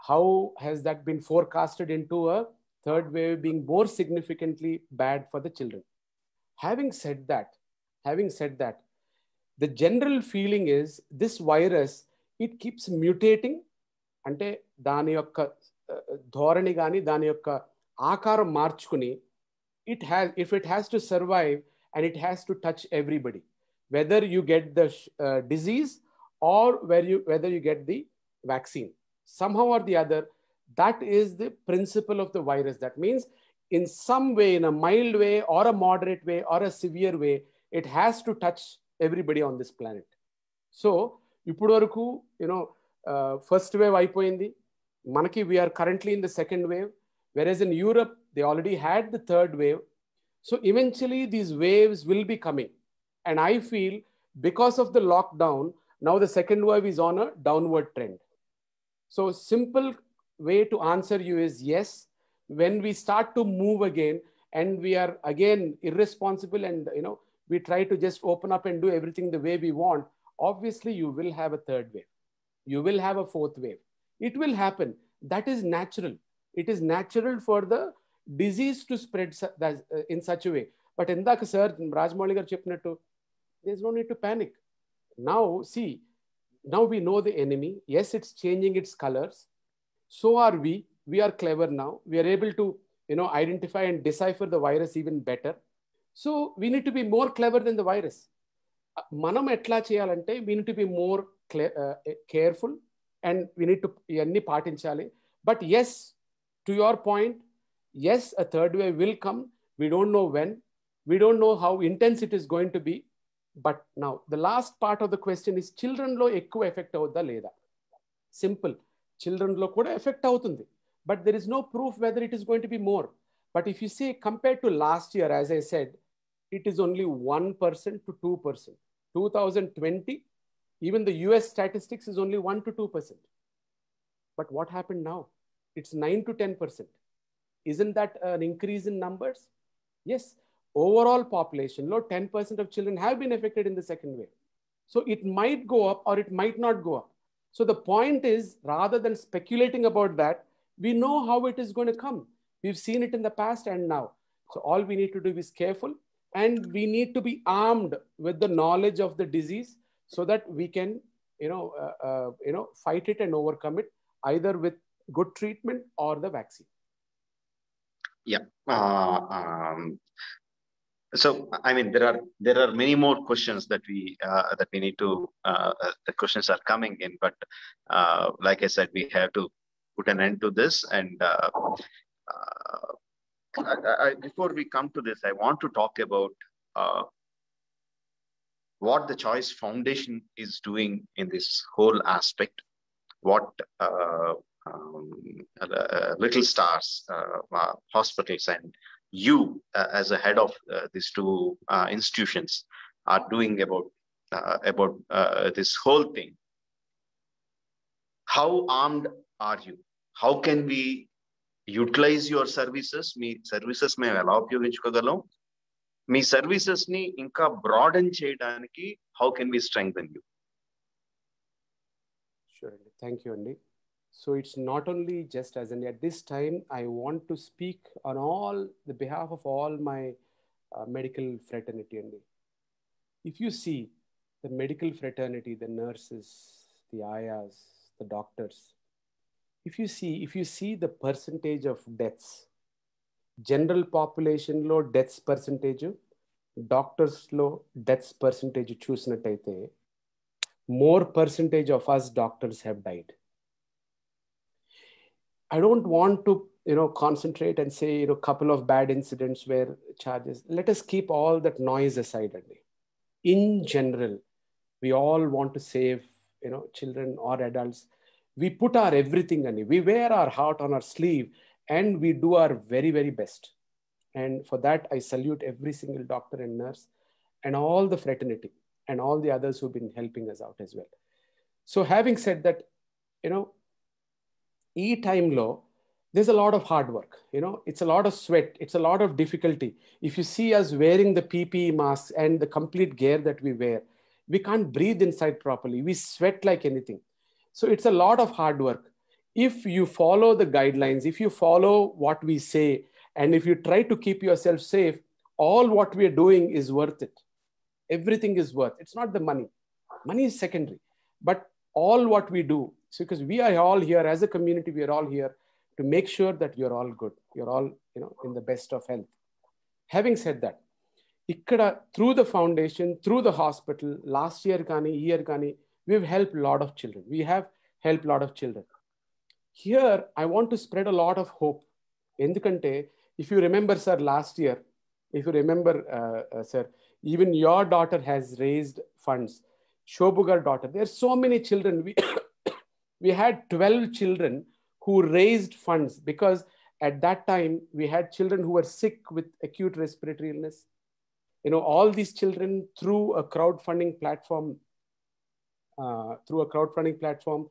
how has that been forecasted into a third wave being more significantly bad for the children having said that having said that the general feeling is this virus it keeps mutating అంటే దాని యొక్క ధోరణి కానీ దాని యొక్క ఆకారం మార్చుకుని it has if it has to survive and it has to touch everybody whether you get the disease are where you whether you get the vaccine somehow or the other that is the principle of the virus that means in some way in a mild way or a moderate way or a severe way it has to touch everybody on this planet so ఇప్పుడు వరకు you know first wave అయిపోయింది మనకి we are currently in the second wave వెరెస్ in Europe they already had the third wave so eventually these waves will be coming and I feel because of the lockdown now the second wave is on a downward trend so simple way to answer you is yes. When we start to move again and we are again irresponsible and you know we try to just open up and do everything the way we want, obviously you will have a third wave. You will have a fourth wave. It will happen. That is natural. It is natural for the disease to spread su- that- uh, in such a way. But in that, sir, Rajmoli garu చెప్పినట్టు there's no need to panic. Now, see, now we know the enemy yes it's changing its colors so are we we are clever now we are able to you know identify and decipher the virus even better so we need to be more clever than the virus మనం ఎట్లా చేయాలంటే we need to be more careful and we need to ఇవన్నీ పాటించాలి but as to your point as a third wave will come we don't know when we don't know how intense it is going to be but now the last part of the question is చిల్డ్రన్లో ఎక్కువ effect అవుద్దా లేదా simple చిల్డ్రన్లో కూడా effect అవుతుంది but there is no proof whether it is going to be more but if you see compare to last year as I said it is only 1% to 2%. 2020, even the US statistics is only 1 to 2%. But what happened now? It's 9 to 10%. Isn't that an increase in numbers? Yes. Overall population, low 10% of children have been affected in the second wave. So it might go up or it might not go up. So the point is, rather than speculating about that, we know how it is going to come. We've seen it in the past and now. So all we need to do is careful and we need to be armed with the knowledge of the disease so that we can you know uh, uh, you know fight it and overcome it either with good treatment or the vaccine Uh, um, so, I mean, there are there are many more questions that we uh, that we need to. Uh, uh, the questions are coming in, but uh, like I said, we have to put an end to this. And uh, uh, I, I, before we come to this, I want to talk about what the Choice Foundation is doing in this whole aspect. What um, Little Stars hospitals and you uh, as a head of uh, these two uh, institutions are doing about uh, about uh, this whole thing how armed are you how can we utilize your services me services మేము ఎలా ఉపయోగించుకోగలం మీ services ని ఇంకా broaden చేయడానికి how can we strengthen you Sure. Andy. Thank you, Andy. So it's not only just as Andy. At this time, I want to speak on all the behalf of all my uh, medical fraternity, Andy. If you see the medical fraternity, the nurses, the ayas, the doctors, if you see, if you see the percentage of deaths, general population లో deaths percentage డాక్టర్స్లో deaths percentage చూసినట్టయితే more percentage of us doctors have died. I don't want to, you know, concentrate and say, you know, couple of bad incidents where charges. Let us keep all that noise aside. Andy. In general, we all want to save, you know, children or adults. We put our everything on. We wear our heart on our sleeve and we do our very, very best. And for that, I salute every single doctor and nurse and all the fraternity and all the others who've been helping us out as well. So having said that, you know, ఈ టైంలో there's a lot of hard work you know it's a lot of sweat it's a lot of difficulty if you see us wearing the ppe masks and the complete gear that we wear we can't breathe inside properly we sweat like anything so it's a lot of hard work if you follow the guidelines if you follow what we say and if you try to keep yourself safe all what we are doing is worth it everything is worth it's not the money money is secondary but all what we do so because we are all here as a community we are all here to make sure that you're all good you're all you know in the best of health having said that ikkada through the foundation through the hospital last year kani year kani we've helped a lot of children we have helped a lot of children here i want to spread a lot of hope ఎందుకంటే if you remember sir last year if you remember uh, uh, sir even your daughter has raised funds shobugar daughter there are so many children we we had 12 children who raised funds because at that time we had children who were sick with acute respiratory illness you know all these children through a crowdfunding platform uh, through a crowdfunding platform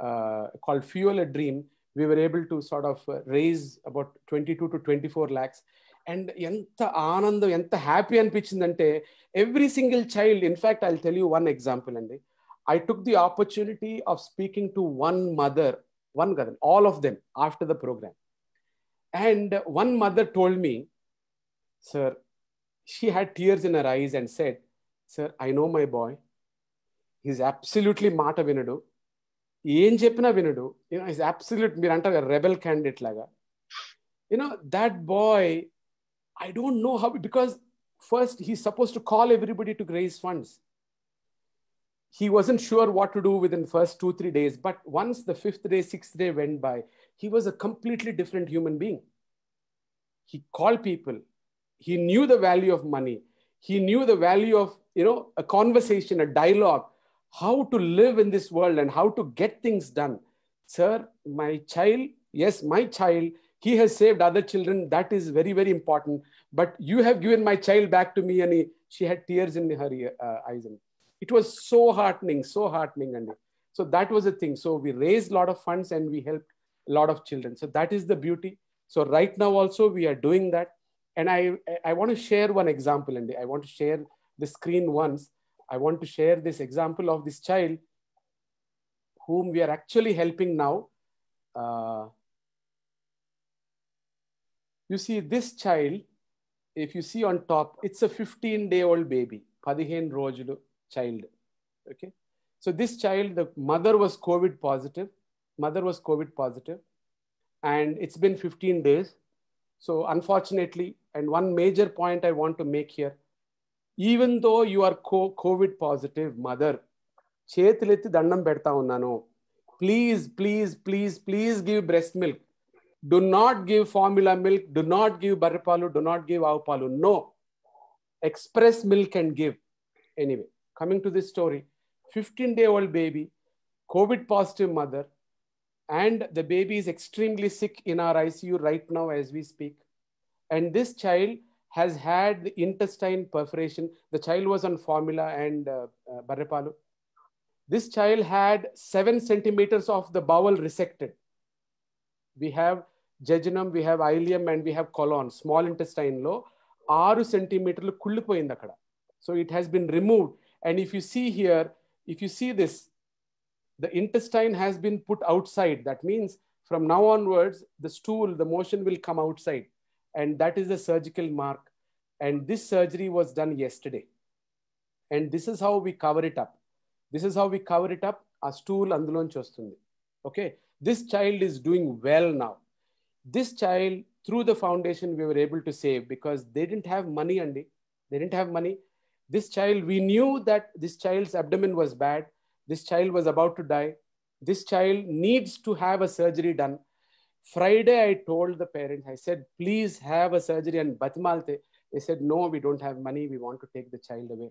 uh, called fuel a dream we were able to sort of uh, raise about 22 to 24 lakhs and ఎంత ఆనందం ఎంత happy అనిపించిందంటే every single child in fact I tell you one example అండి I took the opportunity of speaking to one mother one garden, all of them after the program. And one mother told me, Sir, she had tears in her eyes and said, Sir, I know my boy. He's absolutely మాట వినడు ఏం చెప్పినా వినడు you know is absolute మీరు అంటారు rebel candidate లాగా you know that boy I don't know how because first he suppose to call everybody to raise funds he wasn't sure what to do within first two three days but once the fifth day sixth day went by he was a completely different human being. He called people. He knew the value of money. He knew the value of you know a conversation a dialogue how to live in this world and how to get things done. Sir my child yes my child he has saved other children. That is very very important. But you have given my child back to me and he, she had tears in her uh, eyes and it was so heartening, so heartening. And so that was the thing. So we raised a lot of funds and we helped a lot of children. So that is the beauty. So right now also we are doing that. And I, I want to share one example and I want to share the screen once. I want to share this example of this child whom we are actually helping now. Uh, you see this child, if you see on top, it's a 15 day old baby, 15 రోజులు child. Okay. So this child, the mother was COVID positive. Mother was COVID positive, and it's been 15 days. So unfortunately, and one major point I want to make here, even though you are COVID positive, mother, చేతులెత్తి దండం పెడతా ఉన్నాను please please please please give breast milk do not give formula milk do not give బర్రెపాలు do not give ఆవు పాలు no express milk and give anyway coming to this story 15 day old baby covid positive mother and the baby is extremely sick in our icu right now as we speak and this child has had the intestine perforation the child was on formula and uh, uh, barrepalu this child had 7 centimeters of the bowel resected we have jejunum we have ileum and we have colon small intestine లో ఆరు సెంటీమీటర్లు కుళ్ళిపోయింది అక్కడ so it has been removed and if you see here, if you see this, the intestine has been put outside. That means from now onwards, the stool, the motion will come outside. And that is the surgical mark. And this surgery was done yesterday. And this is how we cover it up. This is how we cover it up. A stool. Okay. This child is doing well now. This child, through the foundation, we were able to save because they didn't have money, Andy. They didn't have money this child, we knew that this child's abdomen was bad. This child was about to die. This child needs to have a surgery done. Friday, I told the parents, I said, please have a surgery and Batmalte. They said, no, we don't have money. We want to take the child away.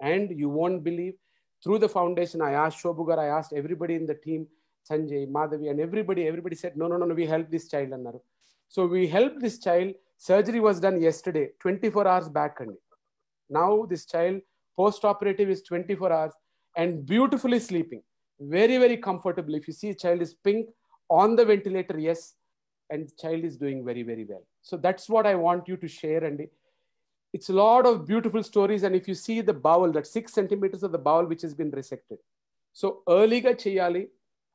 And you won't believe, through the foundation, I asked Shobugar, I asked everybody in the team, Sanjay, Madhavi, and everybody, everybody said, no, no, no, no, we help this child. So we helped this child. Surgery was done yesterday, 24 hours back. And now this child post-operative is 24 hours and beautifully sleeping very very comfortable if you see a child is pink on the ventilator yes and child is doing very, very well. So that's what I want you to share. And it's a lot of beautiful stories. And if you see the bowel, that six centimeters of the bowel which has been resected. So earlyga cheyali,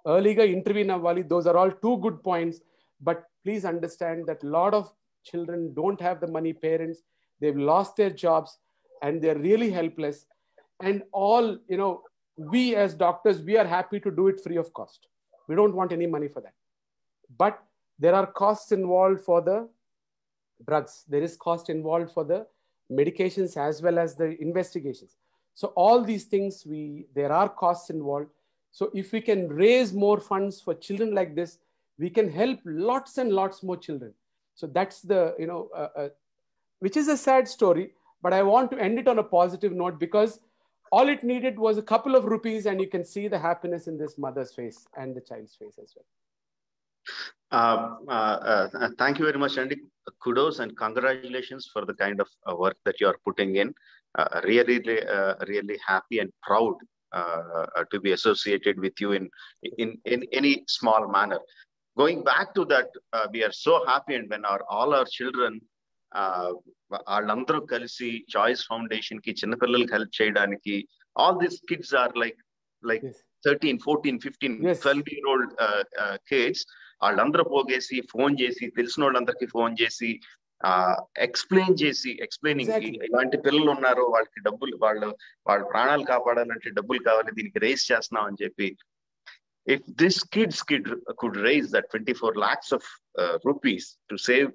earlyga intervene avvali, those are all two good points. But please understand that a lot of children don't have the money, parents, they've lost their jobs and they're really helpless. And all, you know, we as doctors, we are happy to do it free of cost. We don't want any money for that. But there are costs involved for the drugs. There is cost involved for the medications as well as the investigations. So all these things, we there are costs involved. So if we can raise more funds for children like this, we can help lots and lots more children. So that's the you know, uh, uh, which is a sad story, but I want to end it on a positive note because all it needed was a couple of rupees, and you can see the happiness in this mother's face and the child's face as well. Uh, uh, uh, thank you very much, Andy. Kudos and congratulations for the kind of uh, work that you are putting in. Uh, really, really happy and proud to be associated with you in, in, in any small manner. Going back to that, we are so happy and when our all our children వాళ్ళందరూ కలిసి choice foundation కి చిన్నపిల్లలకి help చేయడానికి all these kids are like like thirteen fourteen fifteen twelve year old kids వాళ్ళందరూ పోగేసి phone చేసి తెలిసిన వాళ్ళందరికీ ఫోన్ చేసి ఎక్స్ప్లెయిన్ చేసి ఎక్స్ప్లెయినింగ్ ఇలాంటి పిల్లలు ఉన్నారు వాళ్ళకి డబ్బులు వాళ్ళు వాళ్ళ ప్రాణాలు కాపాడాలంటే డబ్బులు కావాలి దీనికి రేస్ చేస్తున్నాం అని చెప్పి if this kids kid could rise that twenty four lakhs of rupees to save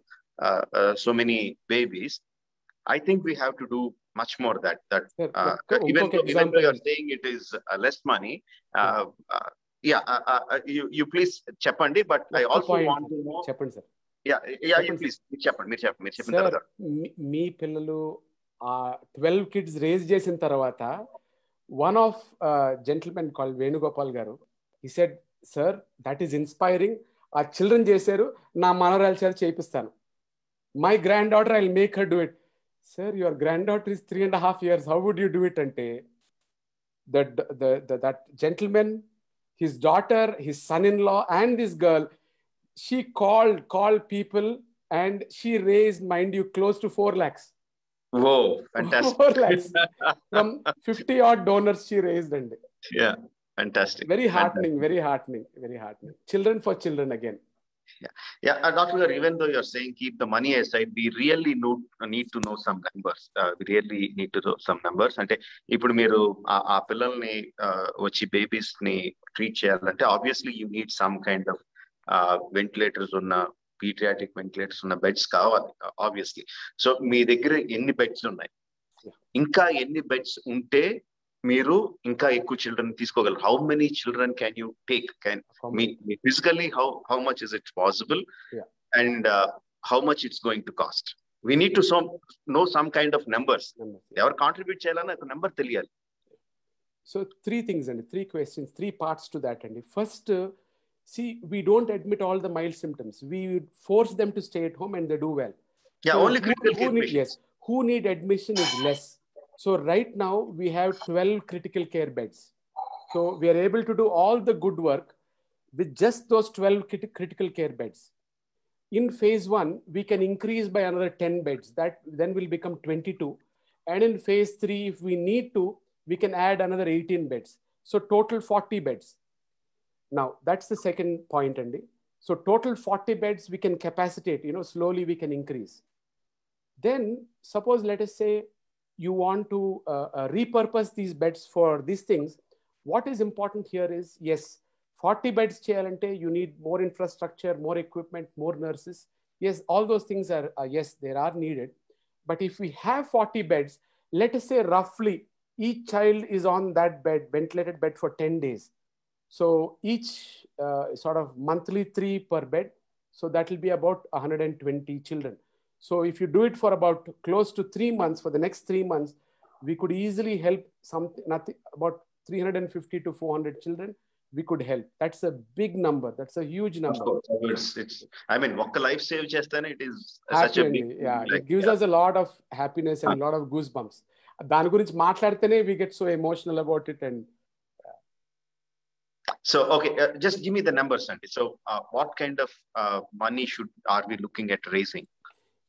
so many babies i think we have to do much more that that uh, even, though, even though you're saying it is uh, less money uh, yeah you you please చెప్పండి but i also want to know చెప్పండి sir yeah yeah please మీరు చెప్పండి మీరు చెప్పండి మీరు చెప్పిన తర్వాత మీ పిల్లలు ఆ ట్వెల్వ్ కిడ్స్ రేజ్ చేసిన తర్వాత one of gentlemen call Venugopal garu he said sir that is inspiring ఆ చిల్డ్రన్ చేశారు నా మనవరాలు చేత చేపిస్తాను my granddaughter, I'll make her do it. Sir, your granddaughter is three and a half years. How would you do it? Ante the, the, the, that gentleman, his daughter, his son-in-law, and this girl, she called, called people and she raised, mind you, close to four lakhs. Whoa, fantastic. Four lakhs. From 50 odd donors she raised. And yeah, fantastic. Very heartening, fantastic. very heartening, very heartening. Children for children again. Yeah, uh, Dr. Gar, even though you're saying keep the money aside, we really know, need to know some numbers. Uh, we really need to know some numbers. అంటే ఇప్పుడు మీరు ఆ పిల్లల్ని వచ్చి బేబీస్ని treat చేయాలంటే obviously you need some kind of ventilators ఉన్న పీట్రియాటిక్ ventilators ఉన్న బెడ్స్ కావాలి ఆబ్వియస్లీ సో మీ దగ్గర ఎన్ని బెడ్స్ ఉన్నాయి ఇంకా ఎన్ని బెడ్స్ ఉంటే మీరు ఇంకా ఎక్కువ చిల్డ్రన్ తీసుకోగలరు how many children can you take can me physically how how much is it's possible and how much it's going to cost we need to some no some kind of numbers ఎవరు contribute చేయాలని ఒక number తెలియాలి so three things అండి three questions three parts to that అండి first see we don't admit all the mild symptoms we force them to stay at home and they do well yes who need admission is less so right now we have 12 critical care beds. So we are able to do all the good work with just those 12 critical care beds. In phase one, we can increase by another 10 beds. That then will become 22. And in phase three, if we need to, we can add another 18 beds. So total 40 beds. Now that's the second point, Andy. So total 40 beds we can capacitate, you know, slowly we can increase. Then suppose let us say you want to uh, uh, repurpose these beds for these things, what is important here is yes, 40 beds cheyalante, you need more infrastructure, more equipment, more nurses. Yes, all those things are, uh, yes, they are needed. But if we have 40 beds, let us say roughly each child is on that bed, ventilated bed for 10 days. So each uh, sort of monthly three per bed. So that will be about 120 children. So if you do it for about close to three months, for the next three months, we could easily help something, nothing about 350 to 400 children. We could help. That's a big number. That's a huge number. It's, it's, I mean, one life save chestane, it is Happy such a big. yeah, like, it gives yeah. us a lot of happiness and a lot of goosebumps. దాని గురించి మాట్లాడితేనే we get so emotional about it and So okay, uh, just give me the numbers, Sandy. So uh, what kind of uh, money should are we looking at raising?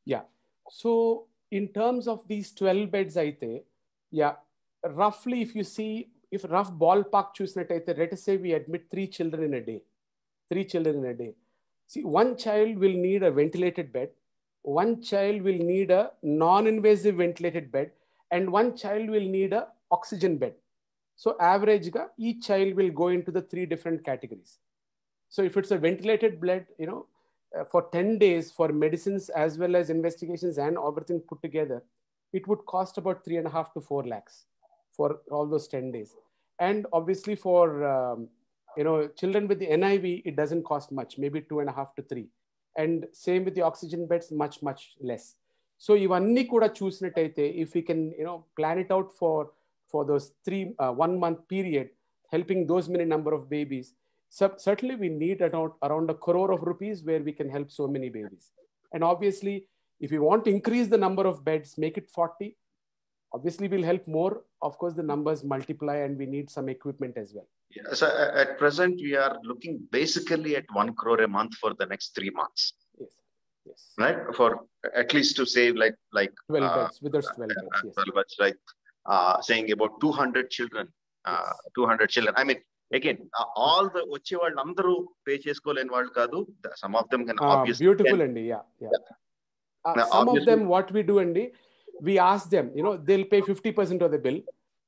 Yeah. So in terms of these 12 beds అయితే yeah, roughly if you see if rough ballpark చూసినట్టయితే let us say we admit three children in a day. Three children in a day. See, one child will need a ventilated bed, one child will need a non-invasive ventilated bed, and one child will need a oxygen bed. So average ga, each child will go into the three different categories. So if it's a ventilated bed, you know, uh, for 10 days for medicines as well as investigations and everything put together, it would cost about three and a half to four lakhs for all those 10 days. And obviously for, um, you know, children with the NIV, it doesn't cost much, maybe two and a half to three. And same with the oxygen beds, much, much less. So ఇవన్నీ కూడా చూసినట్టయితే if we can, you know, plan it out for for those three uh, one month period, helping those many number of babies. So certainly we need around around a crore of rupees where we can help so many babies. And obviously, if we want to increase the number of beds, make it 40. Obviously, we'll help more. Of course, the numbers multiply and we need some equipment as well. Yeah, So uh, at present, we are looking basically at one crore a month for the next three months, Yes. Yes. right? For at least to save like like 12 uh, beds, with those 12 beds. uh, Yes. well, but like uh, saying about 200 children, uh, 200 children. I mean, again all the వచ్చే వాళ్ళు అందరూ pay చేసుకోలేని వాళ్ళు కాదు. Some of them beautiful అండి. Some of them what we do అండి we ask them you know they pay fifty percent of the bill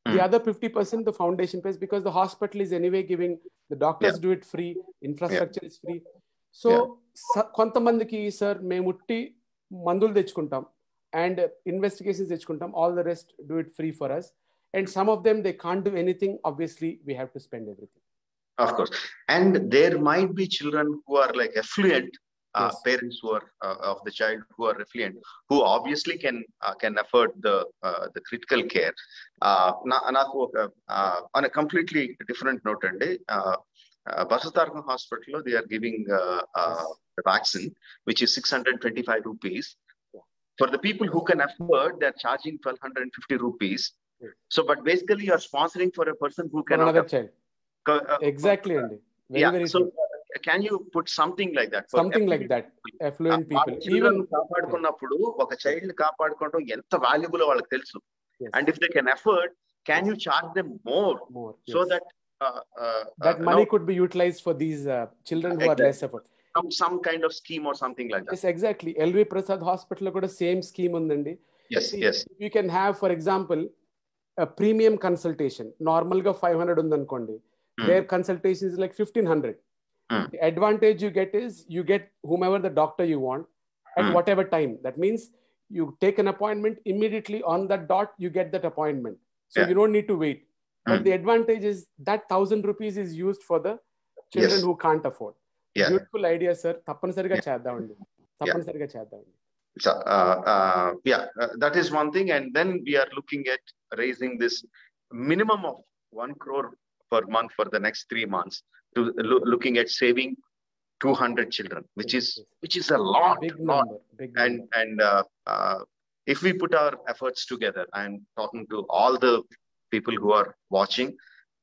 the other 50% the foundation pays because the hospital is anyway giving the doctors yeah. It free infrastructure is free so కొంతమందికి sir మేము ఉట్టి మందులు తెచ్చుకుంటాం and investigation తెచ్చుకుంటాం. All the rest do it free for us and some of them they can't do anything. Obviously we have to spend everything. Of course. And there might be children who are like affluent uh, yes. parents who are uh, of the child who are affluent who obviously can uh, can afford the uh, the critical care. Uh, uh, on a completely different note and uh, Basatharma hospital they are giving yes. the vaccine which is 625 rupees. For the people who can afford they're charging 1250 rupees. So but basically you're sponsoring for a person who can exactly అండి very can you put something like that something like that affluent people even కాపాడుకున్నప్పుడు ఒక చైల్డ్ని కాపాడుకోవడం ఎంత valuable వాళ్ళకి తెలుసు. And if they can afford can you charge them more so that that money could be utilise for these children who are less afford some some kind of scheme or something like that yes exactly. LV Prasad హాస్పిటల్లో కూడా same scheme ఉందండి. Yes yes. you can have for example premium consultation normal గా five hundred ఉందనుకోండి Hmm. There consultation is like fifteen hundred Hmm. Advantage you get is you get whomever the doctor you want at Hmm. whatever time that means you take an appointment immediately on that dot you get that appointment so Yeah. you don't need to wait but Hmm. the advantage is that thousand rupees is used for the children Yes. who can't afford yeah beautiful idea sir తప్పనిసరిగా Yeah. చేద్దామండి తప్పనిసరిగా చేద్దామండి So, uh, uh, yeah, uh, that is one thing. And then we are looking at raising this minimum of one crore per month for the next three months to loo- looking at saving 200 children, which is which is a lot, big lot. Number big And and uh, uh, if we put our efforts together, I'm talking to all the people who are watching.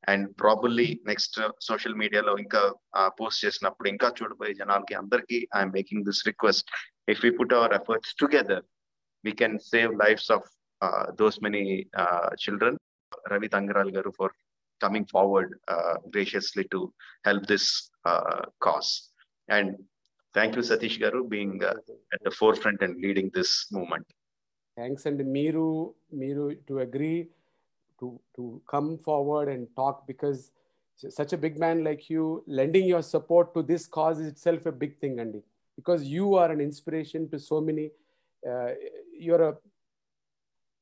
And probably next social మీడియాలో ఇంకా post చేసినప్పుడు ఇంకా చూడబోయే జనాలకి అందరికీ I'm making this request if we put our efforts together, we can save lives of uh, those many uh, children. Ravi Tangaral Garu for coming forward uh, graciously to help this uh, cause. And thank you, Satish Garu, being uh, at the forefront and leading this movement. Thanks అండి మీరు మీరు to agree to to come forward and talk because such a big man like you lending your support to this cause it self a big thing అండి because you are an inspiration to so many your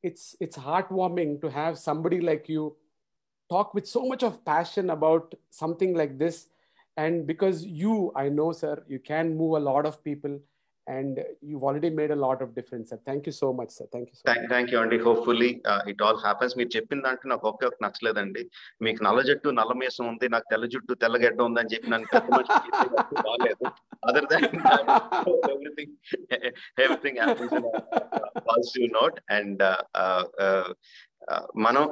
it's it's heartwarming to have somebody like you talk with so much of passion about something like this. And because you i know sir you can move a lot of people and you've already made a lot of difference sir. Thank you so much sir. Thank you so thank much. Thank you అండి hopefully it all happens మీరు చెప్పిన దాంట్లో నాకు ఒకే ఒక నచ్చలేదండి. మీకు నల్ల జట్టు నల్ల మీసం ఉంది నాకు తెల్ల జుట్టు తెల్లగడ్డ ఉంది అని చెప్పి నన్ను బాగాలేదు other than everything everything positive note and మనం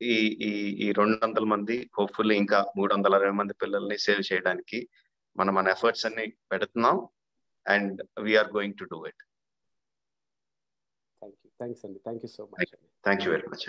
ఈ ఈ ఈ రెండు వందల మంది హోప్ఫుల్లీ ఇంకా మూడు వందల అరవై మంది పిల్లల్ని సేవ్ చేయడానికి మనం మన ఎఫర్ట్స్ అన్ని పెడుతున్నాం. and we are going to do it. Thank you. Thanks, Andy. Thank you so much. Thank, thank you very much.